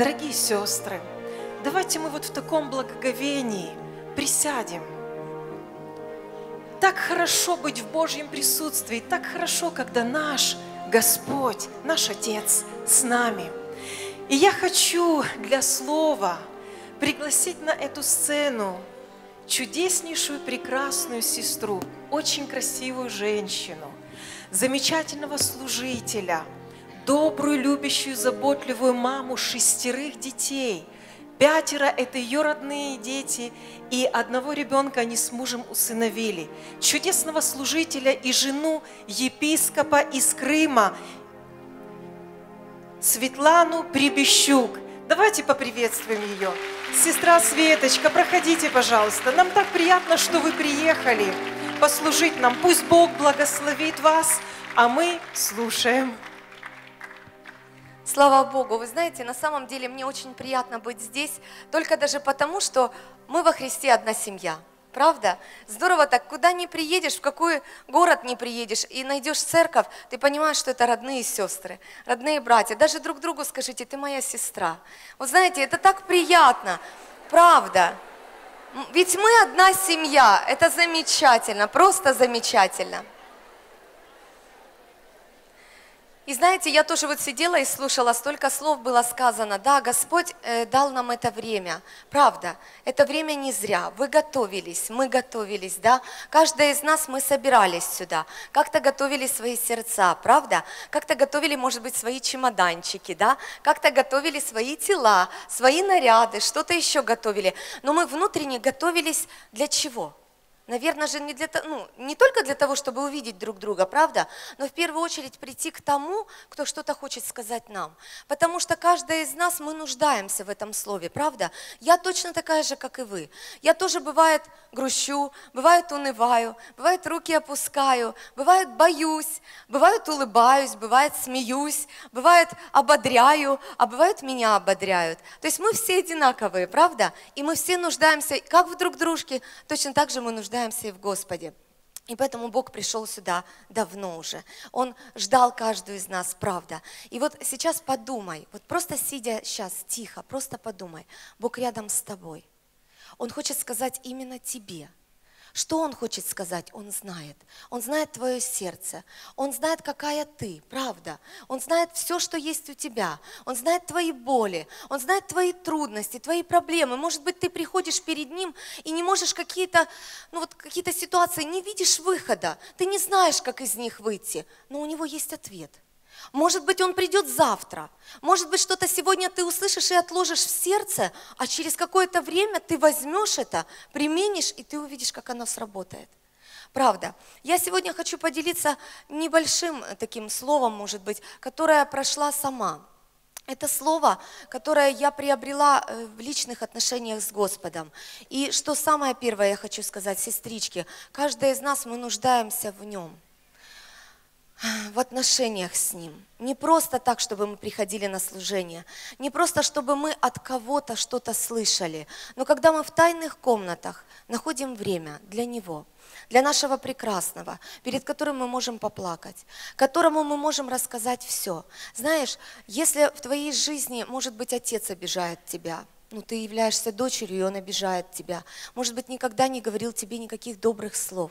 Дорогие сестры, давайте мы вот в таком благоговении присядем. Так хорошо быть в Божьем присутствии, так хорошо, когда наш Господь, наш Отец с нами. И я хочу для слова пригласить на эту сцену чудеснейшую, прекрасную сестру, очень красивую женщину, замечательного служителя, добрую, любящую, заботливую маму шестерых детей. Пятеро – это ее родные дети, и одного ребенка они с мужем усыновили. Чудесного служителя и жену епископа из Крыма, Светлану Прибещук. Давайте поприветствуем ее. Сестра Светочка, проходите, пожалуйста. Нам так приятно, что вы приехали послужить нам. Пусть Бог благословит вас, а мы слушаем. Слава Богу, вы знаете, на самом деле мне очень приятно быть здесь, только даже потому, что мы во Христе одна семья. Правда? Здорово так, куда не приедешь, в какой город не приедешь и найдешь церковь, ты понимаешь, что это родные сестры, родные братья. Даже друг другу скажите, ты моя сестра. Вот знаете, это так приятно, правда. Ведь мы одна семья, это замечательно, просто замечательно. И знаете, я тоже вот сидела и слушала, столько слов было сказано. Да, Господь э, дал нам это время. Правда, это время не зря. Вы готовились, мы готовились, да. Каждая из нас, мы собирались сюда. Как-то готовили свои сердца, правда? Как-то готовили, может быть, свои чемоданчики, да. Как-то готовили свои тела, свои наряды, что-то еще готовили. Но мы внутренне готовились для чего? Наверное же не, для, ну, не только для того, чтобы увидеть друг друга, правда, но в первую очередь прийти к тому, кто что-то хочет сказать нам. Потому что каждая из нас, мы нуждаемся в этом слове, правда? Я точно такая же, как и вы. Я тоже бывает грущу, бывает унываю, бывает руки опускаю, бывает боюсь, бывает улыбаюсь, бывает смеюсь, бывает ободряю, а бывает меня ободряют. То есть мы все одинаковые, правда? И мы все нуждаемся как в друг дружке, точно так же мы нуждаемся и в Господе. И поэтому Бог пришел сюда давно уже. Он ждал каждую из нас, правда. И вот сейчас подумай, вот просто сидя сейчас тихо, просто подумай, Бог рядом с тобой. Он хочет сказать именно тебе. Что Он хочет сказать? Он знает. Он знает твое сердце. Он знает, какая ты, правда. Он знает все, что есть у тебя. Он знает твои боли. Он знает твои трудности, твои проблемы. Может быть, ты приходишь перед Ним и не можешь какие-то, ну вот какие-то ситуации, не видишь выхода. Ты не знаешь, как из них выйти. Но у Него есть ответ. Может быть, он придет завтра. Может быть, что-то сегодня ты услышишь и отложишь в сердце, а через какое-то время ты возьмешь это, применишь, и ты увидишь, как оно сработает. Правда. Я сегодня хочу поделиться небольшим таким словом, может быть, которое прошла сама. Это слово, которое я приобрела э, в личных отношениях с Господом. И что самое первое я хочу сказать, сестрички, каждая из нас, мы нуждаемся в нем в отношениях с Ним. Не просто так, чтобы мы приходили на служение, не просто, чтобы мы от кого-то что-то слышали, но когда мы в тайных комнатах находим время для Него, для нашего прекрасного, перед которым мы можем поплакать, которому мы можем рассказать все. Знаешь, если в твоей жизни, может быть, отец обижает тебя, ну, ты являешься дочерью, и он обижает тебя. Может быть, никогда не говорил тебе никаких добрых слов.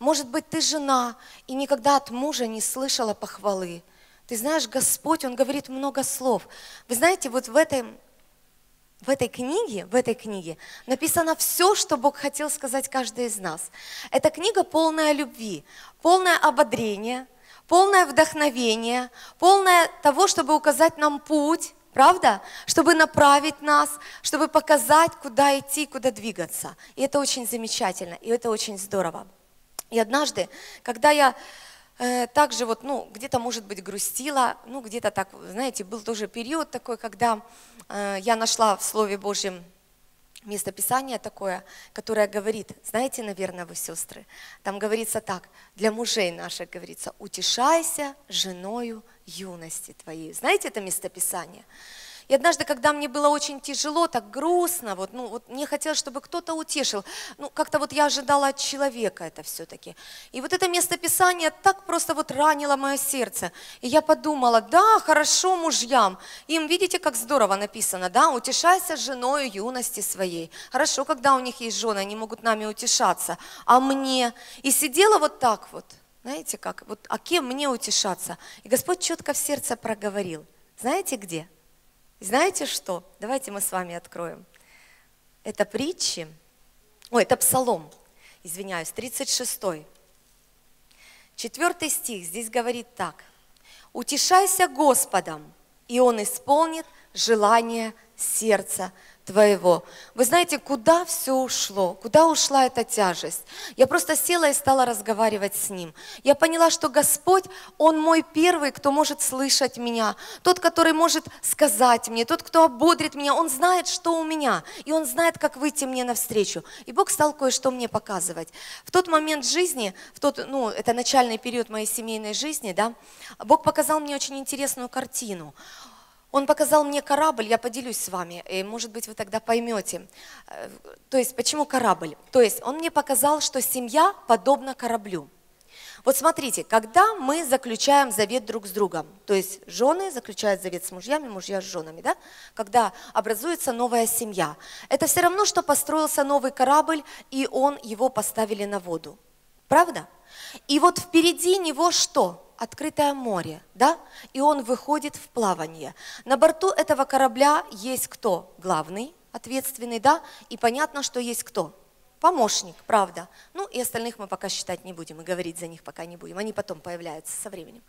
Может быть, ты жена и никогда от мужа не слышала похвалы. Ты знаешь, Господь, Он говорит много слов. Вы знаете, вот в этой, в этой книге, в этой книге написано все, что Бог хотел сказать каждой из нас. Эта книга полная любви, полное ободрение, полное вдохновение, полное того, чтобы указать нам путь, правда? Чтобы направить нас, чтобы показать, куда идти, куда двигаться. И это очень замечательно, и это очень здорово. И однажды, когда я э, также вот, ну, где-то, может быть, грустила, ну, где-то так, знаете, был тоже период такой, когда э, я нашла в Слове Божьем местописание такое, которое говорит, знаете, наверное, вы сестры, там говорится так, для мужей наших говорится, утешайся женою юности твоей. Знаете это местописание? И однажды, когда мне было очень тяжело, так грустно, вот, ну, вот мне хотелось, чтобы кто-то утешил. Ну, как-то вот я ожидала от человека это все-таки. И вот это местописание так просто вот ранило мое сердце. И я подумала, да, хорошо мужьям. Им, видите, как здорово написано, да, утешайся женой юности своей. Хорошо, когда у них есть жены, они могут нами утешаться. А мне? И сидела вот так вот, знаете как, вот, а кем мне утешаться? И Господь четко в сердце проговорил. Знаете где? Знаете что? Давайте мы с вами откроем. Это притчи, ой, это Псалом, извиняюсь, 36. Четвертый стих здесь говорит так. «Утешайся Господом, и Он исполнит желание сердца твоего. Вы знаете, куда все ушло, куда ушла эта тяжесть? Я просто села и стала разговаривать с Ним. Я поняла, что Господь, Он мой первый, кто может слышать меня, тот, который может сказать мне, тот, кто ободрит меня, Он знает, что у меня, и Он знает, как выйти мне навстречу. И Бог стал кое-что мне показывать. В тот момент жизни, в тот, ну, это начальный период моей семейной жизни, да, Бог показал мне очень интересную картину. Он показал мне корабль, я поделюсь с вами, и, может быть, вы тогда поймете. Э, То есть, почему корабль? То есть, он мне показал, что семья подобна кораблю. Вот смотрите, когда мы заключаем завет друг с другом, то есть жены заключают завет с мужьями, мужья с женами, да? когда образуется новая семья, это все равно, что построился новый корабль, и он его поставили на воду. Правда? И вот впереди него что? Открытое море, да, и он выходит в плавание. На борту этого корабля есть кто? Главный, ответственный, да, и понятно, что есть кто? Помощник, правда. Ну и остальных мы пока считать не будем и говорить за них пока не будем. Они потом появляются со временем.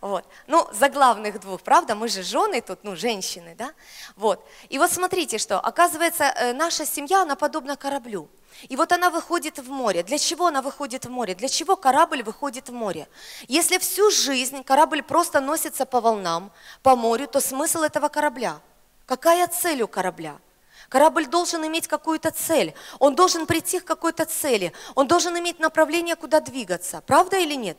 Вот. Ну, за главных двух, правда, мы же жены тут, ну, женщины, да? Вот. И вот смотрите, что, оказывается, э, наша семья, она подобна кораблю. И вот она выходит в море. Для чего она выходит в море? Для чего корабль выходит в море? Если всю жизнь корабль просто носится по волнам, по морю, то смысл этого корабля? Какая цель у корабля? Корабль должен иметь какую-то цель, он должен прийти к какой-то цели, он должен иметь направление, куда двигаться. Правда или нет?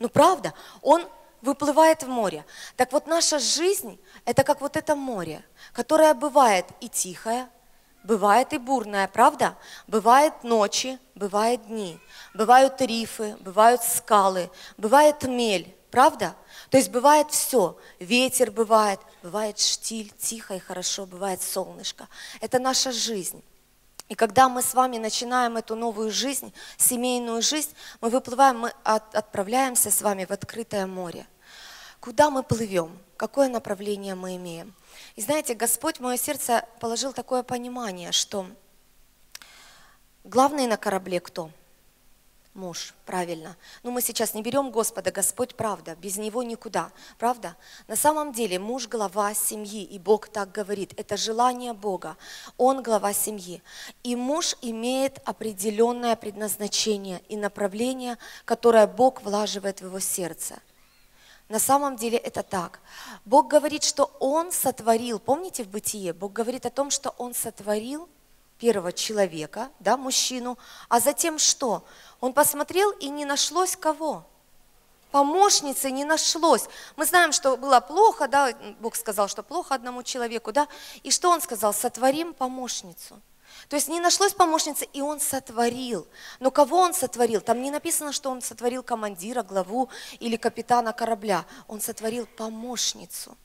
Ну правда, он выплывает в море. Так вот наша жизнь – это как вот это море, которое бывает и тихое, бывает и бурное, правда? Бывает ночи, бывают дни, бывают рифы, бывают скалы, бывает мель, правда? То есть бывает все. Ветер бывает, бывает штиль, тихо и хорошо, бывает солнышко. Это наша жизнь. И когда мы с вами начинаем эту новую жизнь, семейную жизнь, мы выплываем, мы от, отправляемся с вами в открытое море. Куда мы плывем? Какое направление мы имеем? И знаете, Господь в мое сердце положил такое понимание, что главный на корабле кто? Муж, правильно. Но мы сейчас не берем Господа, Господь правда, без Него никуда, правда? На самом деле муж глава семьи, и Бог так говорит, это желание Бога, он глава семьи. И муж имеет определенное предназначение и направление, которое Бог влаживает в его сердце. На самом деле это так. Бог говорит, что Он сотворил, помните в Бытие, Бог говорит о том, что Он сотворил первого человека, да, мужчину, а затем что? Он посмотрел и не нашлось кого? Помощницы не нашлось. Мы знаем, что было плохо, да, Бог сказал, что плохо одному человеку, да, и что Он сказал? Сотворим помощницу. То есть не нашлось помощницы, и он сотворил. Но кого он сотворил? Там не написано, что он сотворил командира, главу или капитана корабля. Он сотворил помощницу.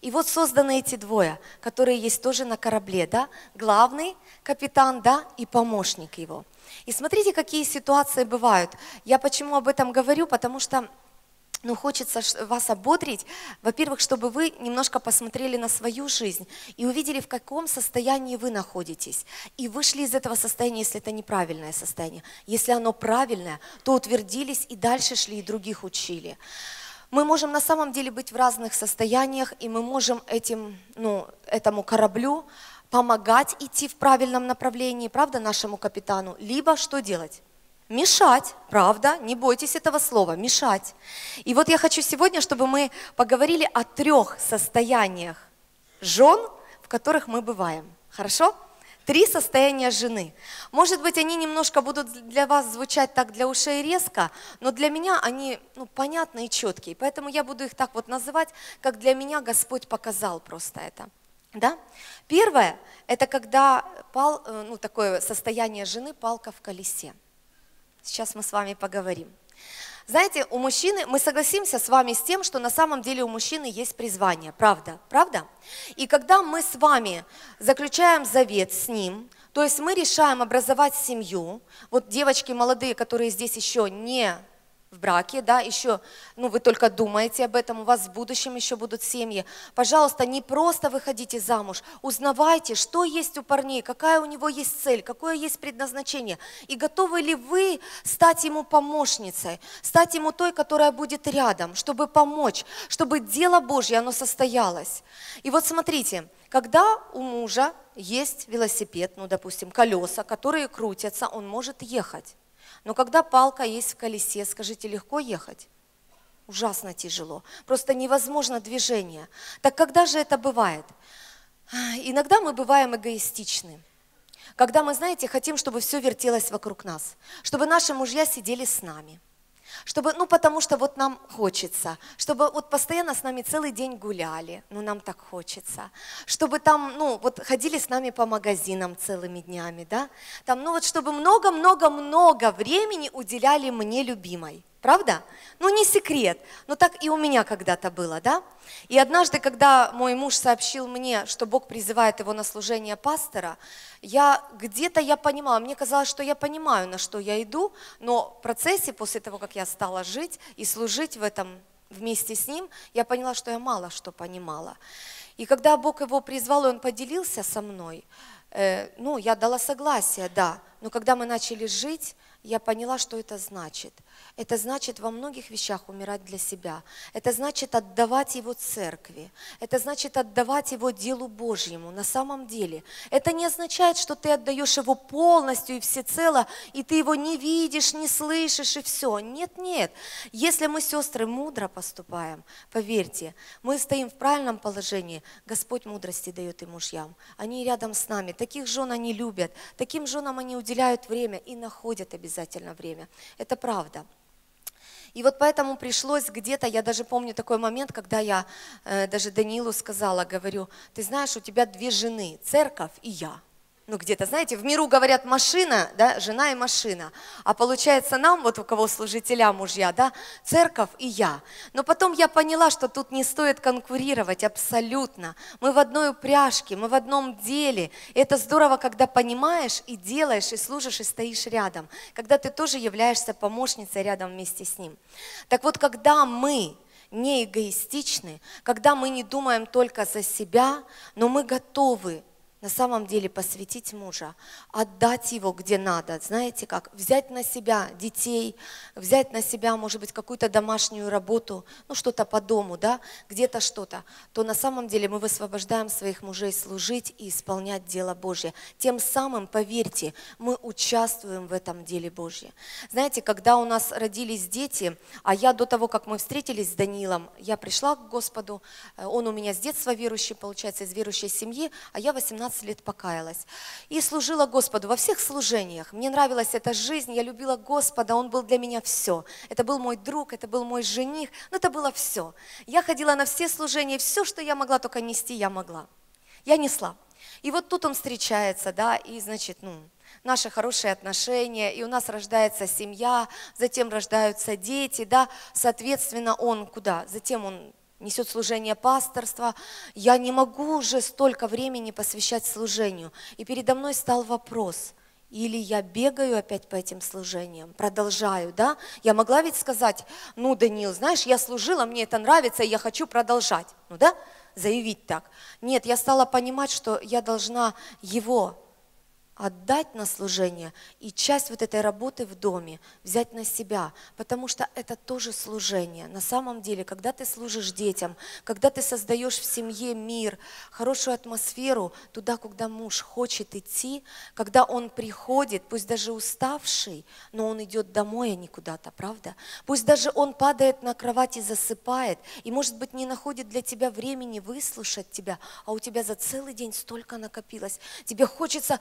И вот созданы эти двое, которые есть тоже на корабле, да? Главный капитан, да, и помощник его. И смотрите, какие ситуации бывают. Я почему об этом говорю? Потому что ну, хочется вас ободрить, во-первых, чтобы вы немножко посмотрели на свою жизнь и увидели, в каком состоянии вы находитесь. И вышли из этого состояния, если это неправильное состояние. Если оно правильное, то утвердились и дальше шли, и других учили. Мы можем на самом деле быть в разных состояниях, и мы можем этим, ну, этому кораблю помогать идти в правильном направлении, правда, нашему капитану, либо что делать? Мешать, правда, не бойтесь этого слова, мешать. И вот я хочу сегодня, чтобы мы поговорили о трех состояниях жен, в которых мы бываем. Хорошо? Три состояния жены. Может быть, они немножко будут для вас звучать так для ушей резко, но для меня они ну, понятны и четкие. Поэтому я буду их так вот называть, как для меня Господь показал просто это. Да? Первое – это когда пал, э, ну, такое состояние жены палка в колесе. Сейчас мы с вами поговорим. Знаете, у мужчины, мы согласимся с вами с тем, что на самом деле у мужчины есть призвание, правда? Правда? И когда мы с вами заключаем завет с ним, то есть мы решаем образовать семью, вот девочки молодые, которые здесь еще не в браке, да, еще, ну, вы только думаете об этом, у вас в будущем еще будут семьи. Пожалуйста, не просто выходите замуж, узнавайте, что есть у парней, какая у него есть цель, какое есть предназначение, и готовы ли вы стать ему помощницей, стать ему той, которая будет рядом, чтобы помочь, чтобы дело Божье, оно состоялось. И вот смотрите, когда у мужа есть велосипед, ну, допустим, колеса, которые крутятся, он может ехать. Но когда палка есть в колесе, скажите, легко ехать? Ужасно тяжело. Просто невозможно движение. Так когда же это бывает? Иногда мы бываем эгоистичны. Когда мы, знаете, хотим, чтобы все вертелось вокруг нас, чтобы наши мужья сидели с нами – чтобы, ну, потому что вот нам хочется, чтобы вот постоянно с нами целый день гуляли, ну, нам так хочется, чтобы там, ну, вот ходили с нами по магазинам целыми днями, да, там, ну, вот чтобы много-много-много времени уделяли мне любимой. Правда? Ну, не секрет. Но так и у меня когда-то было, да? И однажды, когда мой муж сообщил мне, что Бог призывает его на служение пастора, я где-то я понимала, мне казалось, что я понимаю, на что я иду, но в процессе, после того, как я стала жить и служить в этом вместе с ним, я поняла, что я мало что понимала. И когда Бог его призвал, и он поделился со мной, э, ну, я дала согласие, да, но когда мы начали жить, я поняла, что это значит. Это значит во многих вещах умирать для себя. Это значит отдавать его церкви. Это значит отдавать его делу Божьему на самом деле. Это не означает, что ты отдаешь его полностью и всецело, и ты его не видишь, не слышишь, и все. Нет, нет. Если мы, сестры, мудро поступаем, поверьте, мы стоим в правильном положении, Господь мудрости дает и мужьям. Они рядом с нами. Таких жен они любят, таким женам они уделяют время и находят обязательно время. Это правда. И вот поэтому пришлось где-то, я даже помню такой момент, когда я э, даже Данилу сказала, говорю, ты знаешь, у тебя две жены, церковь и я ну где-то, знаете, в миру говорят машина, да, жена и машина, а получается нам, вот у кого служителя мужья, да, церковь и я. Но потом я поняла, что тут не стоит конкурировать абсолютно. Мы в одной упряжке, мы в одном деле. И это здорово, когда понимаешь и делаешь, и служишь, и стоишь рядом, когда ты тоже являешься помощницей рядом вместе с ним. Так вот, когда мы не эгоистичны, когда мы не думаем только за себя, но мы готовы на самом деле посвятить мужа, отдать его где надо, знаете как, взять на себя детей, взять на себя, может быть, какую-то домашнюю работу, ну что-то по дому, да, где-то что-то, то на самом деле мы высвобождаем своих мужей служить и исполнять дело Божье. Тем самым, поверьте, мы участвуем в этом деле Божье. Знаете, когда у нас родились дети, а я до того, как мы встретились с Данилом, я пришла к Господу, э, он у меня с детства верующий, получается, из верующей семьи, а я 18 15 лет покаялась. И служила Господу во всех служениях. Мне нравилась эта жизнь, я любила Господа, Он был для меня все. Это был мой друг, это был мой жених, но это было все. Я ходила на все служения, все, что я могла только нести, я могла. Я несла. И вот тут он встречается, да, и, значит, ну, наши хорошие отношения, и у нас рождается семья, затем рождаются дети, да, соответственно, он куда? Затем он несет служение пасторства. Я не могу уже столько времени посвящать служению. И передо мной стал вопрос, или я бегаю опять по этим служениям, продолжаю, да? Я могла ведь сказать, ну, Даниил, знаешь, я служила, мне это нравится, и я хочу продолжать. Ну, да? Заявить так. Нет, я стала понимать, что я должна его отдать на служение и часть вот этой работы в доме взять на себя, потому что это тоже служение. На самом деле, когда ты служишь детям, когда ты создаешь в семье мир, хорошую атмосферу туда, куда муж хочет идти, когда он приходит, пусть даже уставший, но он идет домой, а не куда-то, правда? Пусть даже он падает на кровать и засыпает, и, может быть, не находит для тебя времени выслушать тебя, а у тебя за целый день столько накопилось. Тебе хочется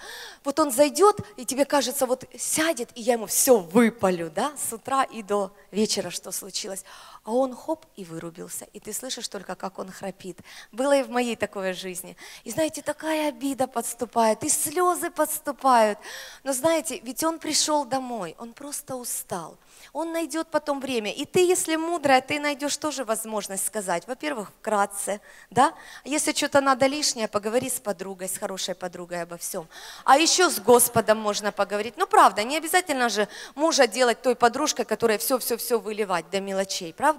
вот он зайдет, и тебе кажется, вот сядет, и я ему все выпалю, да, с утра и до вечера, что случилось. А он хоп и вырубился, и ты слышишь только, как он храпит. Было и в моей такой жизни. И знаете, такая обида подступает, и слезы подступают. Но знаете, ведь он пришел домой, он просто устал. Он найдет потом время. И ты, если мудрая, ты найдешь тоже возможность сказать, во-первых, вкратце, да? Если что-то надо лишнее, поговори с подругой, с хорошей подругой обо всем. А еще с Господом можно поговорить. Ну, правда, не обязательно же мужа делать той подружкой, которая все-все-все выливать до мелочей, правда?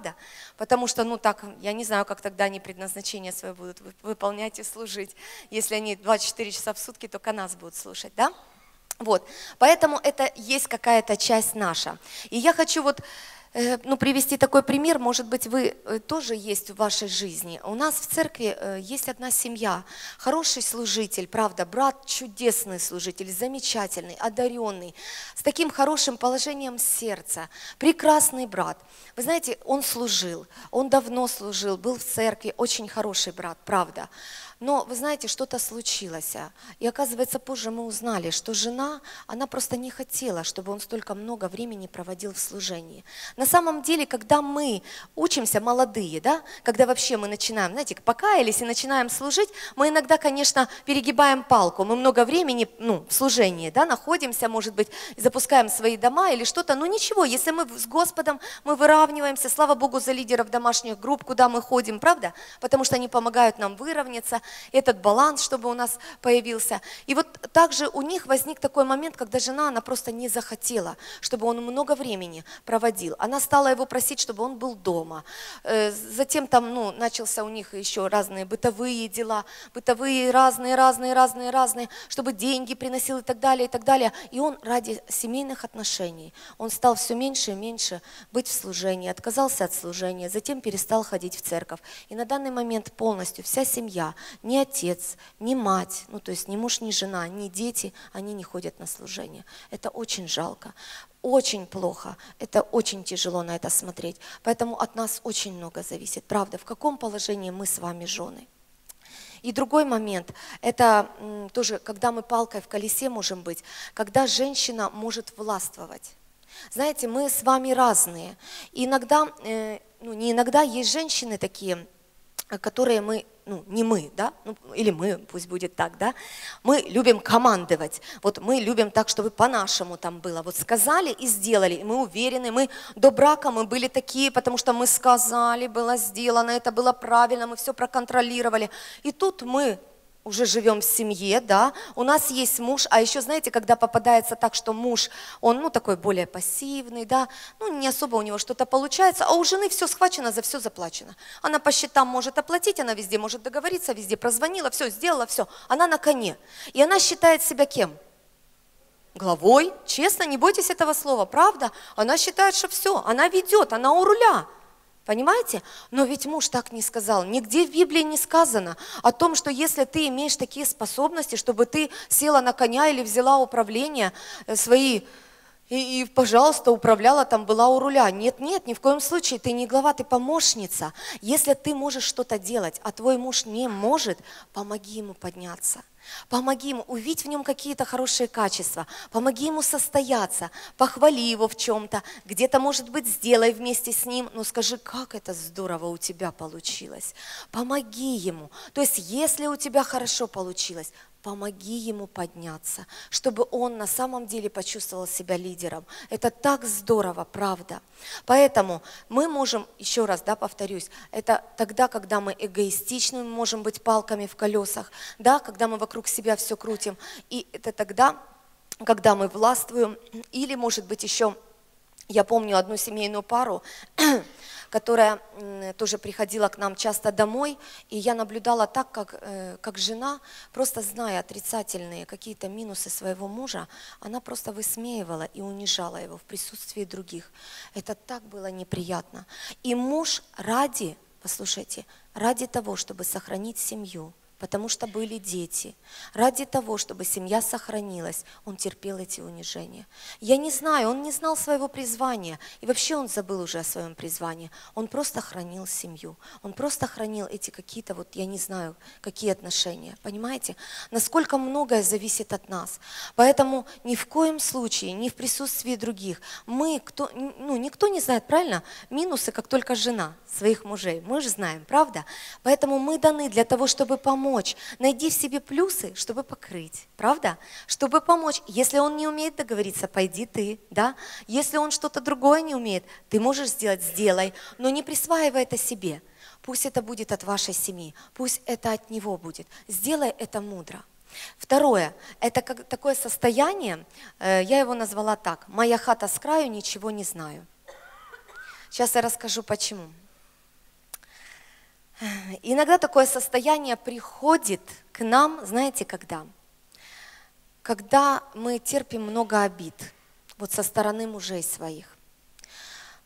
Потому что, ну так, я не знаю, как тогда они предназначение свое будут выполнять и служить. Если они 24 часа в сутки только нас будут слушать, да? Вот, поэтому это есть какая-то часть наша. И я хочу вот ну, привести такой пример, может быть, вы э, тоже есть в вашей жизни. У нас в церкви э, есть одна семья, хороший служитель, правда, брат чудесный служитель, замечательный, одаренный, с таким хорошим положением сердца, прекрасный брат. Вы знаете, он служил, он давно служил, был в церкви, очень хороший брат, правда. Но, вы знаете, что-то случилось. А. И оказывается, позже мы узнали, что жена, она просто не хотела, чтобы он столько много времени проводил в служении. На самом деле, когда мы учимся молодые, да, когда вообще мы начинаем, знаете, покаялись и начинаем служить, мы иногда, конечно, перегибаем палку, мы много времени, ну, в служении, да, находимся, может быть, запускаем свои дома или что-то, но ничего, если мы с Господом, мы выравниваемся, слава Богу за лидеров домашних групп, куда мы ходим, правда? Потому что они помогают нам выровняться, этот баланс, чтобы у нас появился. И вот также у них возник такой момент, когда жена, она просто не захотела, чтобы он много времени проводил. Она стала его просить, чтобы он был дома. Э, Затем там, ну, начался у них еще разные бытовые дела, бытовые разные, разные, разные, разные, чтобы деньги приносил и так далее, и так далее. И он ради семейных отношений, он стал все меньше и меньше быть в служении, отказался от служения, затем перестал ходить в церковь. И на данный момент полностью вся семья, ни отец, ни мать, ну то есть ни муж, ни жена, ни дети, они не ходят на служение. Это очень жалко. Очень плохо, это очень тяжело на это смотреть. Поэтому от нас очень много зависит. Правда, в каком положении мы с вами жены. И другой момент, это тоже, когда мы палкой в колесе можем быть, когда женщина может властвовать. Знаете, мы с вами разные. Иногда, э, ну не иногда, есть женщины такие, которые мы, ну не мы, да, ну, или мы, пусть будет так, да, мы любим командовать. Вот мы любим так, чтобы по-нашему там было. Вот сказали и сделали, и мы уверены, мы до брака мы были такие, потому что мы сказали, было сделано, это было правильно, мы все проконтролировали. И тут мы уже живем в семье, да, у нас есть муж, а еще, знаете, когда попадается так, что муж, он, ну, такой более пассивный, да, ну, не особо у него что-то получается, а у жены все схвачено, за все заплачено. Она по счетам может оплатить, она везде может договориться, везде прозвонила, все, сделала, все, она на коне. И она считает себя кем? Главой, честно, не бойтесь этого слова, правда? Она считает, что все, она ведет, она у руля. Понимаете? Но ведь муж так не сказал. Нигде в Библии не сказано о том, что если ты имеешь такие способности, чтобы ты села на коня или взяла управление э, свои и, и, пожалуйста, управляла там, была у руля. Нет, нет, ни в коем случае, ты не глава, ты помощница. Если ты можешь что-то делать, а твой муж не может, помоги ему подняться. Помоги ему, увидеть в нем какие-то хорошие качества, помоги ему состояться, похвали его в чем-то, где-то, может быть, сделай вместе с ним, но скажи, как это здорово у тебя получилось. Помоги ему. То есть, если у тебя хорошо получилось, помоги ему подняться, чтобы он на самом деле почувствовал себя лидером. Это так здорово, правда. Поэтому мы можем, еще раз, да, повторюсь, это тогда, когда мы эгоистичны, мы можем быть палками в колесах, да, когда мы вокруг себя все крутим, и это тогда, когда мы властвуем, или, может быть, еще, я помню одну семейную пару, которая тоже приходила к нам часто домой, и я наблюдала так, как, э, как жена, просто зная отрицательные какие-то минусы своего мужа, она просто высмеивала и унижала его в присутствии других. Это так было неприятно. И муж ради, послушайте, ради того, чтобы сохранить семью, потому что были дети. Ради того, чтобы семья сохранилась, он терпел эти унижения. Я не знаю, он не знал своего призвания, и вообще он забыл уже о своем призвании. Он просто хранил семью, он просто хранил эти какие-то, вот я не знаю, какие отношения. Понимаете? Насколько многое зависит от нас. Поэтому ни в коем случае, ни в присутствии других, мы, кто, ну, никто не знает, правильно, минусы, как только жена своих мужей. Мы же знаем, правда? Поэтому мы даны для того, чтобы помочь. Найди в себе плюсы, чтобы покрыть, правда? Чтобы помочь. Если он не умеет договориться, пойди ты, да? Если он что-то другое не умеет, ты можешь сделать, сделай, но не присваивай это себе. Пусть это будет от вашей семьи, пусть это от него будет. Сделай это мудро. Второе, это как такое состояние, э, я его назвала так, моя хата с краю, ничего не знаю. Сейчас я расскажу почему. Иногда такое состояние приходит к нам, знаете, когда? Когда мы терпим много обид, вот со стороны мужей своих.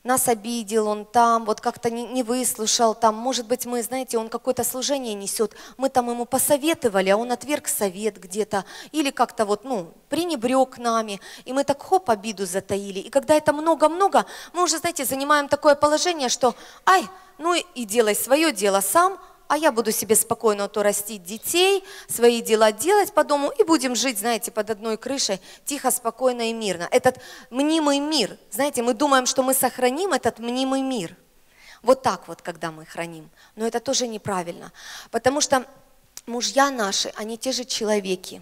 Нас обидел он там, вот как-то не, не выслушал там, может быть, мы, знаете, он какое-то служение несет, мы там ему посоветовали, а он отверг совет где-то, или как-то вот, ну, пренебрег нами, и мы так хоп, обиду затаили. И когда это много-много, мы уже, знаете, занимаем такое положение, что, ай, ну и делай свое дело сам, а я буду себе спокойно то растить детей, свои дела делать по дому и будем жить, знаете, под одной крышей, тихо, спокойно и мирно. Этот мнимый мир, знаете, мы думаем, что мы сохраним этот мнимый мир. Вот так вот, когда мы храним. Но это тоже неправильно, потому что мужья наши, они те же человеки.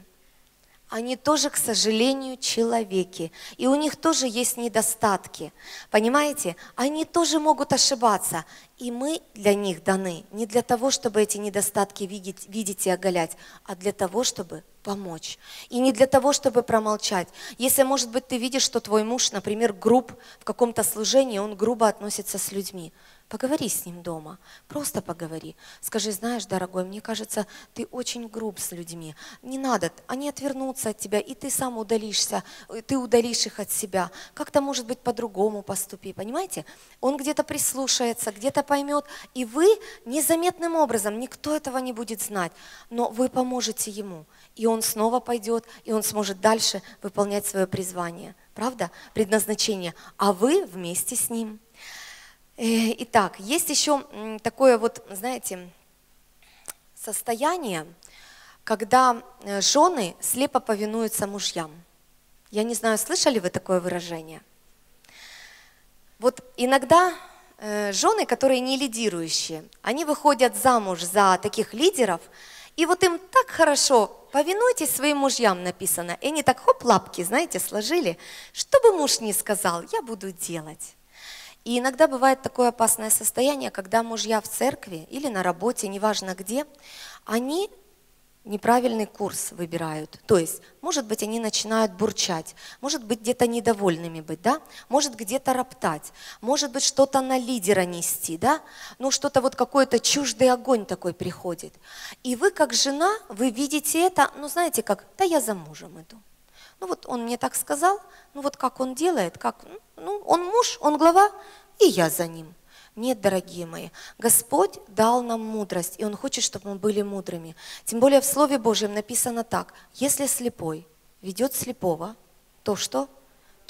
Они тоже, к сожалению, человеки. И у них тоже есть недостатки. Понимаете? Они тоже могут ошибаться. И мы для них даны не для того, чтобы эти недостатки видеть, видеть и оголять, а для того, чтобы помочь. И не для того, чтобы промолчать. Если, может быть, ты видишь, что твой муж, например, груб в каком-то служении, он грубо относится с людьми, Поговори с ним дома, просто поговори. Скажи, знаешь, дорогой, мне кажется, ты очень груб с людьми. Не надо, они отвернутся от тебя, и ты сам удалишься, э, ты удалишь их от себя. Как-то, может быть, по-другому поступи, понимаете? Он где-то прислушается, где-то поймет, и вы незаметным образом, никто этого не будет знать, но вы поможете ему, и он снова пойдет, и он сможет дальше выполнять свое призвание. Правда? Предназначение. А вы вместе с ним. Э, итак, есть еще такое вот, знаете, состояние, когда э, жены слепо повинуются мужьям. Я не знаю, слышали вы такое выражение? Вот иногда э, жены, которые не лидирующие, они выходят замуж за таких лидеров, и вот им так хорошо, повинуйтесь своим мужьям написано, и они так хоп, лапки, знаете, сложили, что бы муж ни сказал, я буду делать. И иногда бывает такое опасное состояние, когда мужья в церкви или на работе, неважно где, они неправильный курс выбирают. То есть, может быть, они начинают бурчать, может быть, где-то недовольными быть, да? Может, где-то роптать, может быть, что-то на лидера нести, да? Ну, что-то вот какой-то чуждый огонь такой приходит. И вы, как жена, вы видите это, ну, знаете как, да я за мужем иду. Ну, вот он мне так сказал, ну, вот как он делает, как, ну, он муж, он глава, и я за ним. Нет, дорогие мои, Господь дал нам мудрость, и Он хочет, чтобы мы были мудрыми. Тем более в Слове Божьем написано так, если слепой ведет слепого, то что?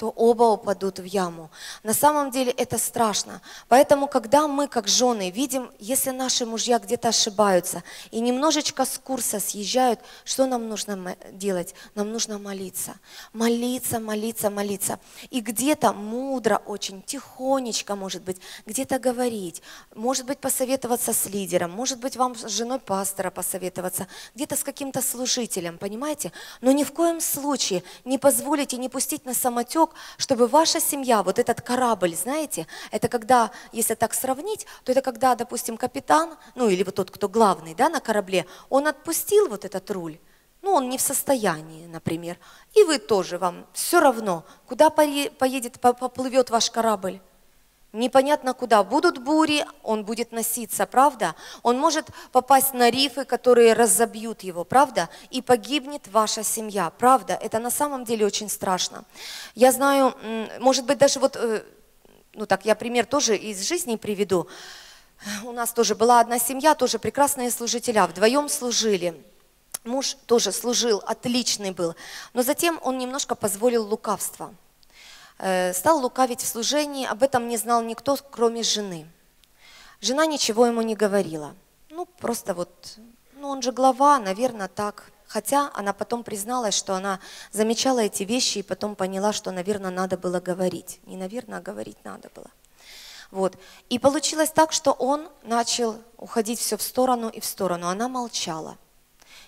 То оба упадут в яму. На самом деле это страшно. Поэтому, когда мы, как жены, видим, если наши мужья где-то ошибаются и немножечко с курса съезжают, что нам нужно делать? Нам нужно молиться. Молиться, молиться, молиться. И где-то мудро очень, тихонечко, может быть, где-то говорить, может быть, посоветоваться с лидером, может быть, вам с женой пастора посоветоваться, где-то с каким-то служителем, понимаете? Но ни в коем случае не позволите не пустить на самотек чтобы ваша семья, вот этот корабль, знаете, это когда, если так сравнить, то это когда, допустим, капитан, ну или вот тот, кто главный да, на корабле, он отпустил вот этот руль, ну, он не в состоянии, например, и вы тоже, вам все равно, куда поедет, поплывет ваш корабль непонятно куда. Будут бури, он будет носиться, правда? Он может попасть на рифы, которые разобьют его, правда? И погибнет ваша семья, правда? Это на самом деле очень страшно. Я знаю, может быть, даже вот, э, ну так, я пример тоже из жизни приведу. У нас тоже была одна семья, тоже прекрасные служителя, вдвоем служили. Муж тоже служил, отличный был, но затем он немножко позволил лукавство – стал лукавить в служении, об этом не знал никто, кроме жены. Жена ничего ему не говорила. Ну, просто вот, ну он же глава, наверное, так. Хотя она потом призналась, что она замечала эти вещи и потом поняла, что, наверное, надо было говорить. Не наверное, а говорить надо было. Вот. И получилось так, что он начал уходить все в сторону и в сторону. Она молчала.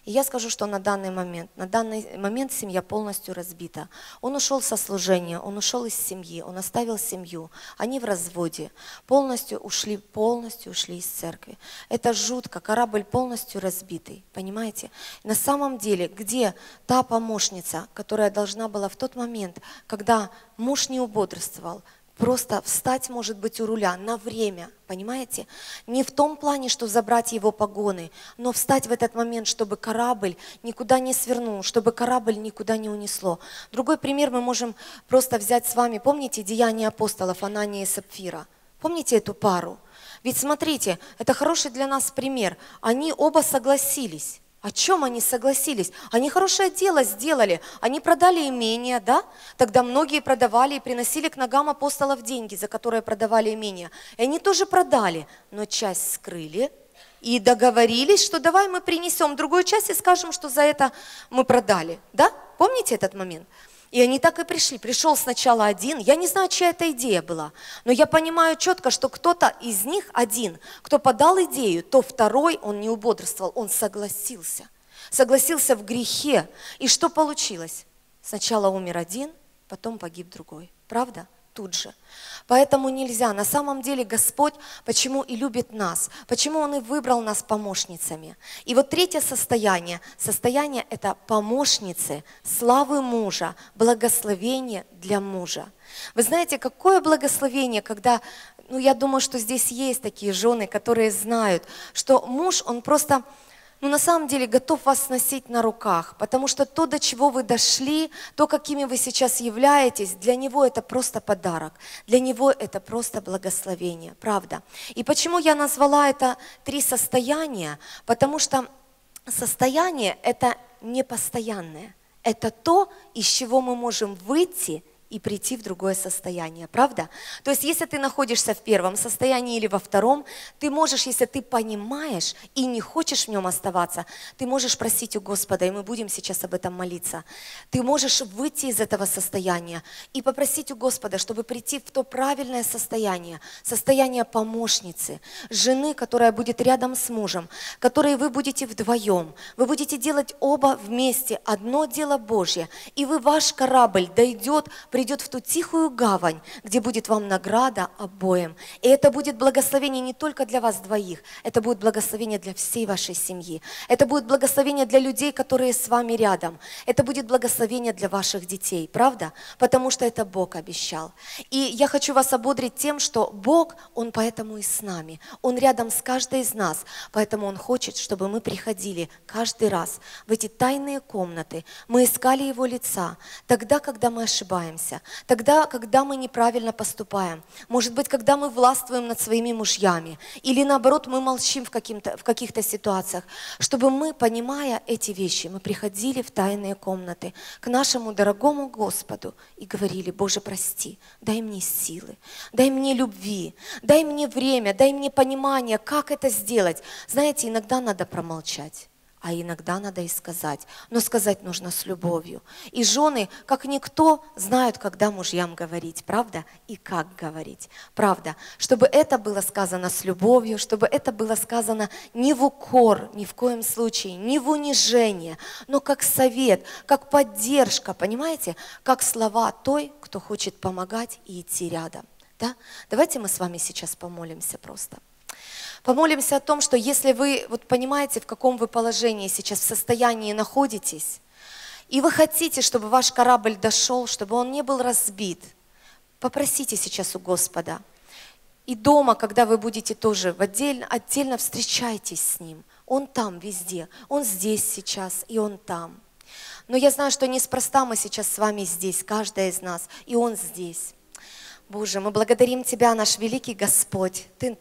И я скажу, что на данный момент, на данный момент семья полностью разбита. Он ушел со служения, он ушел из семьи, он оставил семью. Они в разводе, полностью ушли, полностью ушли из церкви. Это жутко, корабль полностью разбитый, понимаете? На самом деле, где та помощница, которая должна была в тот момент, когда муж не убодрствовал, просто встать, может быть, у руля на время, понимаете? Не в том плане, что забрать его погоны, но встать в этот момент, чтобы корабль никуда не свернул, чтобы корабль никуда не унесло. Другой пример мы можем просто взять с вами, помните Деяния апостолов Анания и Сапфира? Помните эту пару? Ведь смотрите, это хороший для нас пример. Они оба согласились. О чем они согласились? Они хорошее дело сделали. Они продали имение, да? Тогда многие продавали и приносили к ногам апостолов деньги, за которые продавали имение. И они тоже продали, но часть скрыли, и договорились, что давай мы принесем другую часть и скажем, что за это мы продали. Да? Помните этот момент? И они так и пришли. Пришел сначала один. Я не знаю, чья это идея была. Но я понимаю четко, что кто-то из них один, кто подал идею, то второй, он не убодрствовал, он согласился. Согласился в грехе. И что получилось? Сначала умер один, потом погиб другой. Правда? Тут же. Поэтому нельзя. На самом деле Господь почему и любит нас, почему Он и выбрал нас помощницами. И вот третье состояние, состояние это помощницы, славы мужа, благословение для мужа. Вы знаете, какое благословение, когда, ну я думаю, что здесь есть такие жены, которые знают, что муж, он просто ну, на самом деле готов вас носить на руках, потому что то, до чего вы дошли, то, какими вы сейчас являетесь, для него это просто подарок, для него это просто благословение, правда. И почему я назвала это три состояния? Потому что состояние – это непостоянное, это то, из чего мы можем выйти – и прийти в другое состояние, правда? То есть, если ты находишься в первом состоянии или во втором, ты можешь, если ты понимаешь и не хочешь в нем оставаться, ты можешь просить у Господа, и мы будем сейчас об этом молиться. Ты можешь выйти из этого состояния и попросить у Господа, чтобы прийти в то правильное состояние, состояние помощницы, жены, которая будет рядом с мужем, которой вы будете вдвоем, вы будете делать оба вместе, одно дело Божье, и вы, ваш корабль дойдет придет в ту тихую гавань, где будет вам награда обоим. И это будет благословение не только для вас двоих, это будет благословение для всей вашей семьи. Это будет благословение для людей, которые с вами рядом. Это будет благословение для ваших детей, правда? Потому что это Бог обещал. И я хочу вас ободрить тем, что Бог, Он поэтому и с нами. Он рядом с каждой из нас. Поэтому Он хочет, чтобы мы приходили каждый раз в эти тайные комнаты. Мы искали Его лица тогда, когда мы ошибаемся ошибаемся, тогда, когда мы неправильно поступаем, может быть, когда мы властвуем над своими мужьями, или наоборот, мы молчим в, в каких-то ситуациях, чтобы мы, понимая эти вещи, мы приходили в тайные комнаты к нашему дорогому Господу и говорили, Боже, прости, дай мне силы, дай мне любви, дай мне время, дай мне понимание, как это сделать. Знаете, иногда надо промолчать а иногда надо и сказать. Но сказать нужно с любовью. И жены, как никто, знают, когда мужьям говорить, правда? И как говорить, правда? Чтобы это было сказано с любовью, чтобы это было сказано не в укор, ни в коем случае, не в унижение, но как совет, как поддержка, понимаете? Как слова той, кто хочет помогать и идти рядом. Да? Давайте мы с вами сейчас помолимся просто. Помолимся о том, что если вы вот понимаете, в каком вы положении сейчас, в состоянии находитесь, и вы хотите, чтобы ваш корабль дошел, чтобы он не был разбит, попросите сейчас у Господа. И дома, когда вы будете тоже в отдельно, отдельно встречайтесь с Ним. Он там везде, Он здесь сейчас, и Он там. Но я знаю, что неспроста мы сейчас с вами здесь, каждая из нас, и Он здесь. Боже, мы благодарим Тебя, наш великий Господь. Ты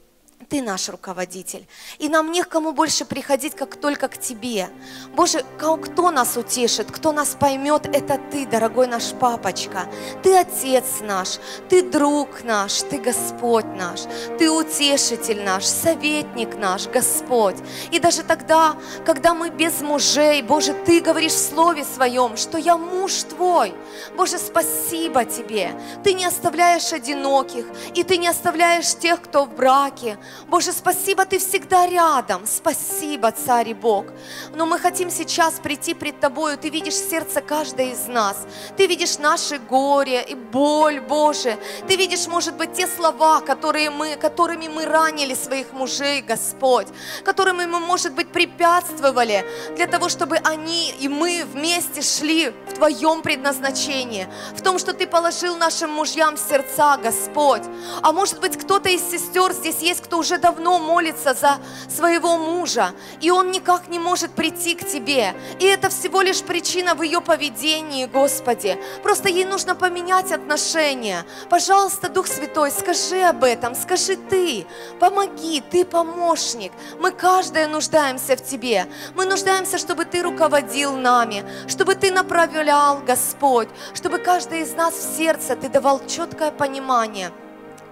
ты наш руководитель. И нам не к кому больше приходить, как только к Тебе. Боже, кто нас утешит, кто нас поймет, это Ты, дорогой наш папочка. Ты Отец наш, Ты друг наш, Ты Господь наш, Ты утешитель наш, советник наш, Господь. И даже тогда, когда мы без мужей, Боже, Ты говоришь в Слове Своем, что я муж Твой. Боже, спасибо Тебе. Ты не оставляешь одиноких, и Ты не оставляешь тех, кто в браке. Боже, спасибо, Ты всегда рядом. Спасибо, Царь и Бог. Но мы хотим сейчас прийти пред Тобою. Ты видишь сердце каждой из нас. Ты видишь наши горе и боль, Боже. Ты видишь, может быть, те слова, которые мы, которыми мы ранили своих мужей, Господь. Которыми мы, может быть, препятствовали для того, чтобы они и мы вместе шли в Твоем предназначении. В том, что Ты положил нашим мужьям сердца, Господь. А может быть, кто-то из сестер здесь есть, кто уже давно молится за своего мужа, и он никак не может прийти к тебе. И это всего лишь причина в ее поведении, Господи. Просто ей нужно поменять отношения. Пожалуйста, Дух Святой, скажи об этом, скажи ты, помоги, ты помощник. Мы каждая нуждаемся в тебе. Мы нуждаемся, чтобы ты руководил нами, чтобы ты направлял, Господь, чтобы каждый из нас в сердце ты давал четкое понимание –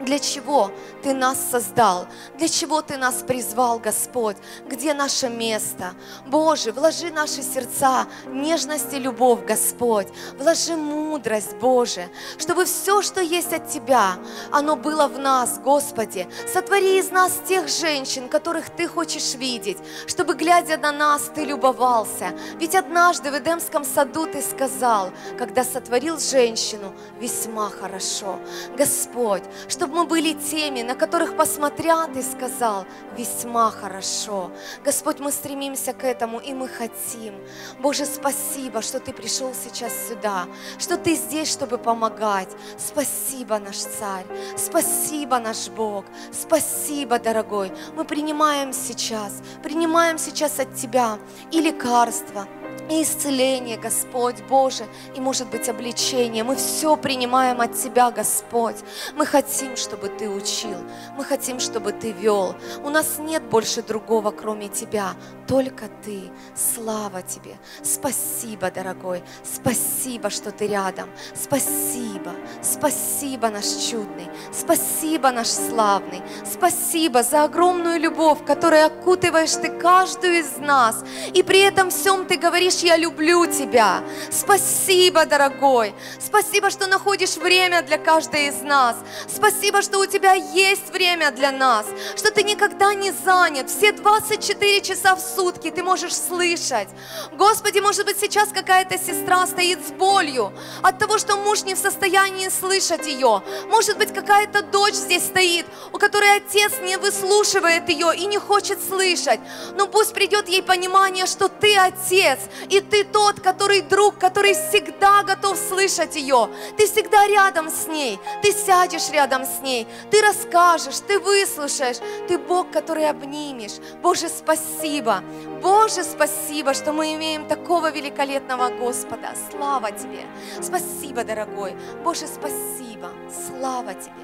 Для чего Ты нас создал? Для чего Ты нас призвал, Господь? Где наше место? Боже, вложи наши сердца нежность и любовь, Господь. Вложи мудрость, Боже, чтобы все, что есть от Тебя, оно было в нас, Господи. Сотвори из нас тех женщин, которых Ты хочешь видеть, чтобы, глядя на нас, Ты любовался. Ведь однажды в Эдемском саду Ты сказал, когда сотворил женщину, весьма хорошо. Господь, чтобы мы были теми, на которых посмотря, Ты сказал, весьма хорошо. Господь, мы стремимся к этому, и мы хотим. Боже, спасибо, что Ты пришел сейчас сюда, что Ты здесь, чтобы помогать. Спасибо, наш Царь, спасибо, наш Бог, спасибо, дорогой. Мы принимаем сейчас, принимаем сейчас от Тебя и лекарства, и исцеление, Господь Боже, и может быть обличение. Мы все принимаем от Тебя, Господь. Мы хотим, чтобы Ты учил, мы хотим, чтобы Ты вел. У нас нет больше другого, кроме Тебя, только Ты. Слава Тебе. Спасибо, дорогой. Спасибо, что Ты рядом. Спасибо. Спасибо, наш чудный. Спасибо, наш славный. Спасибо за огромную любовь, которой окутываешь Ты каждую из нас. И при этом всем Ты говоришь, я люблю Тебя. Спасибо, дорогой. Спасибо, что находишь время для каждой из нас. Спасибо, что у Тебя есть время для нас. Что Ты никогда не занят. Все 24 часа в сутки Ты можешь слышать. Господи, может быть, сейчас какая-то сестра стоит с болью от того, что муж не в состоянии слышать ее. Может быть, какая-то дочь здесь стоит, у которой отец не выслушивает ее и не хочет слышать. Но пусть придет ей понимание, что ты отец, и ты тот, который друг, который всегда готов слышать ее. Ты всегда рядом с ней, ты сядешь рядом с ней, ты расскажешь, ты выслушаешь, ты Бог, который обнимешь. Боже, спасибо. Боже, спасибо, что мы имеем такого великолепного Господа. Слава Тебе. Спасибо, дорогой. Боже, спасибо. Слава Тебе.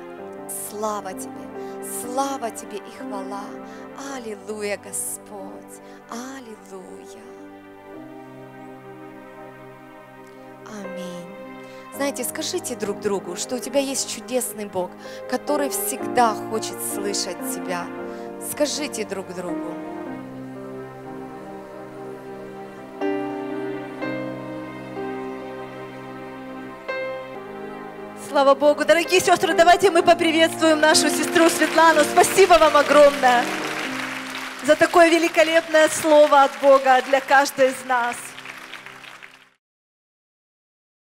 Слава Тебе. Слава Тебе и хвала. Аллилуйя, Господь. Аллилуйя. Аминь. Знаете, скажите друг другу, что у тебя есть чудесный Бог, который всегда хочет слышать тебя. Скажите друг другу. Слава Богу. Дорогие сестры, давайте мы поприветствуем нашу сестру Светлану. Спасибо вам огромное за такое великолепное слово от Бога для каждой из нас.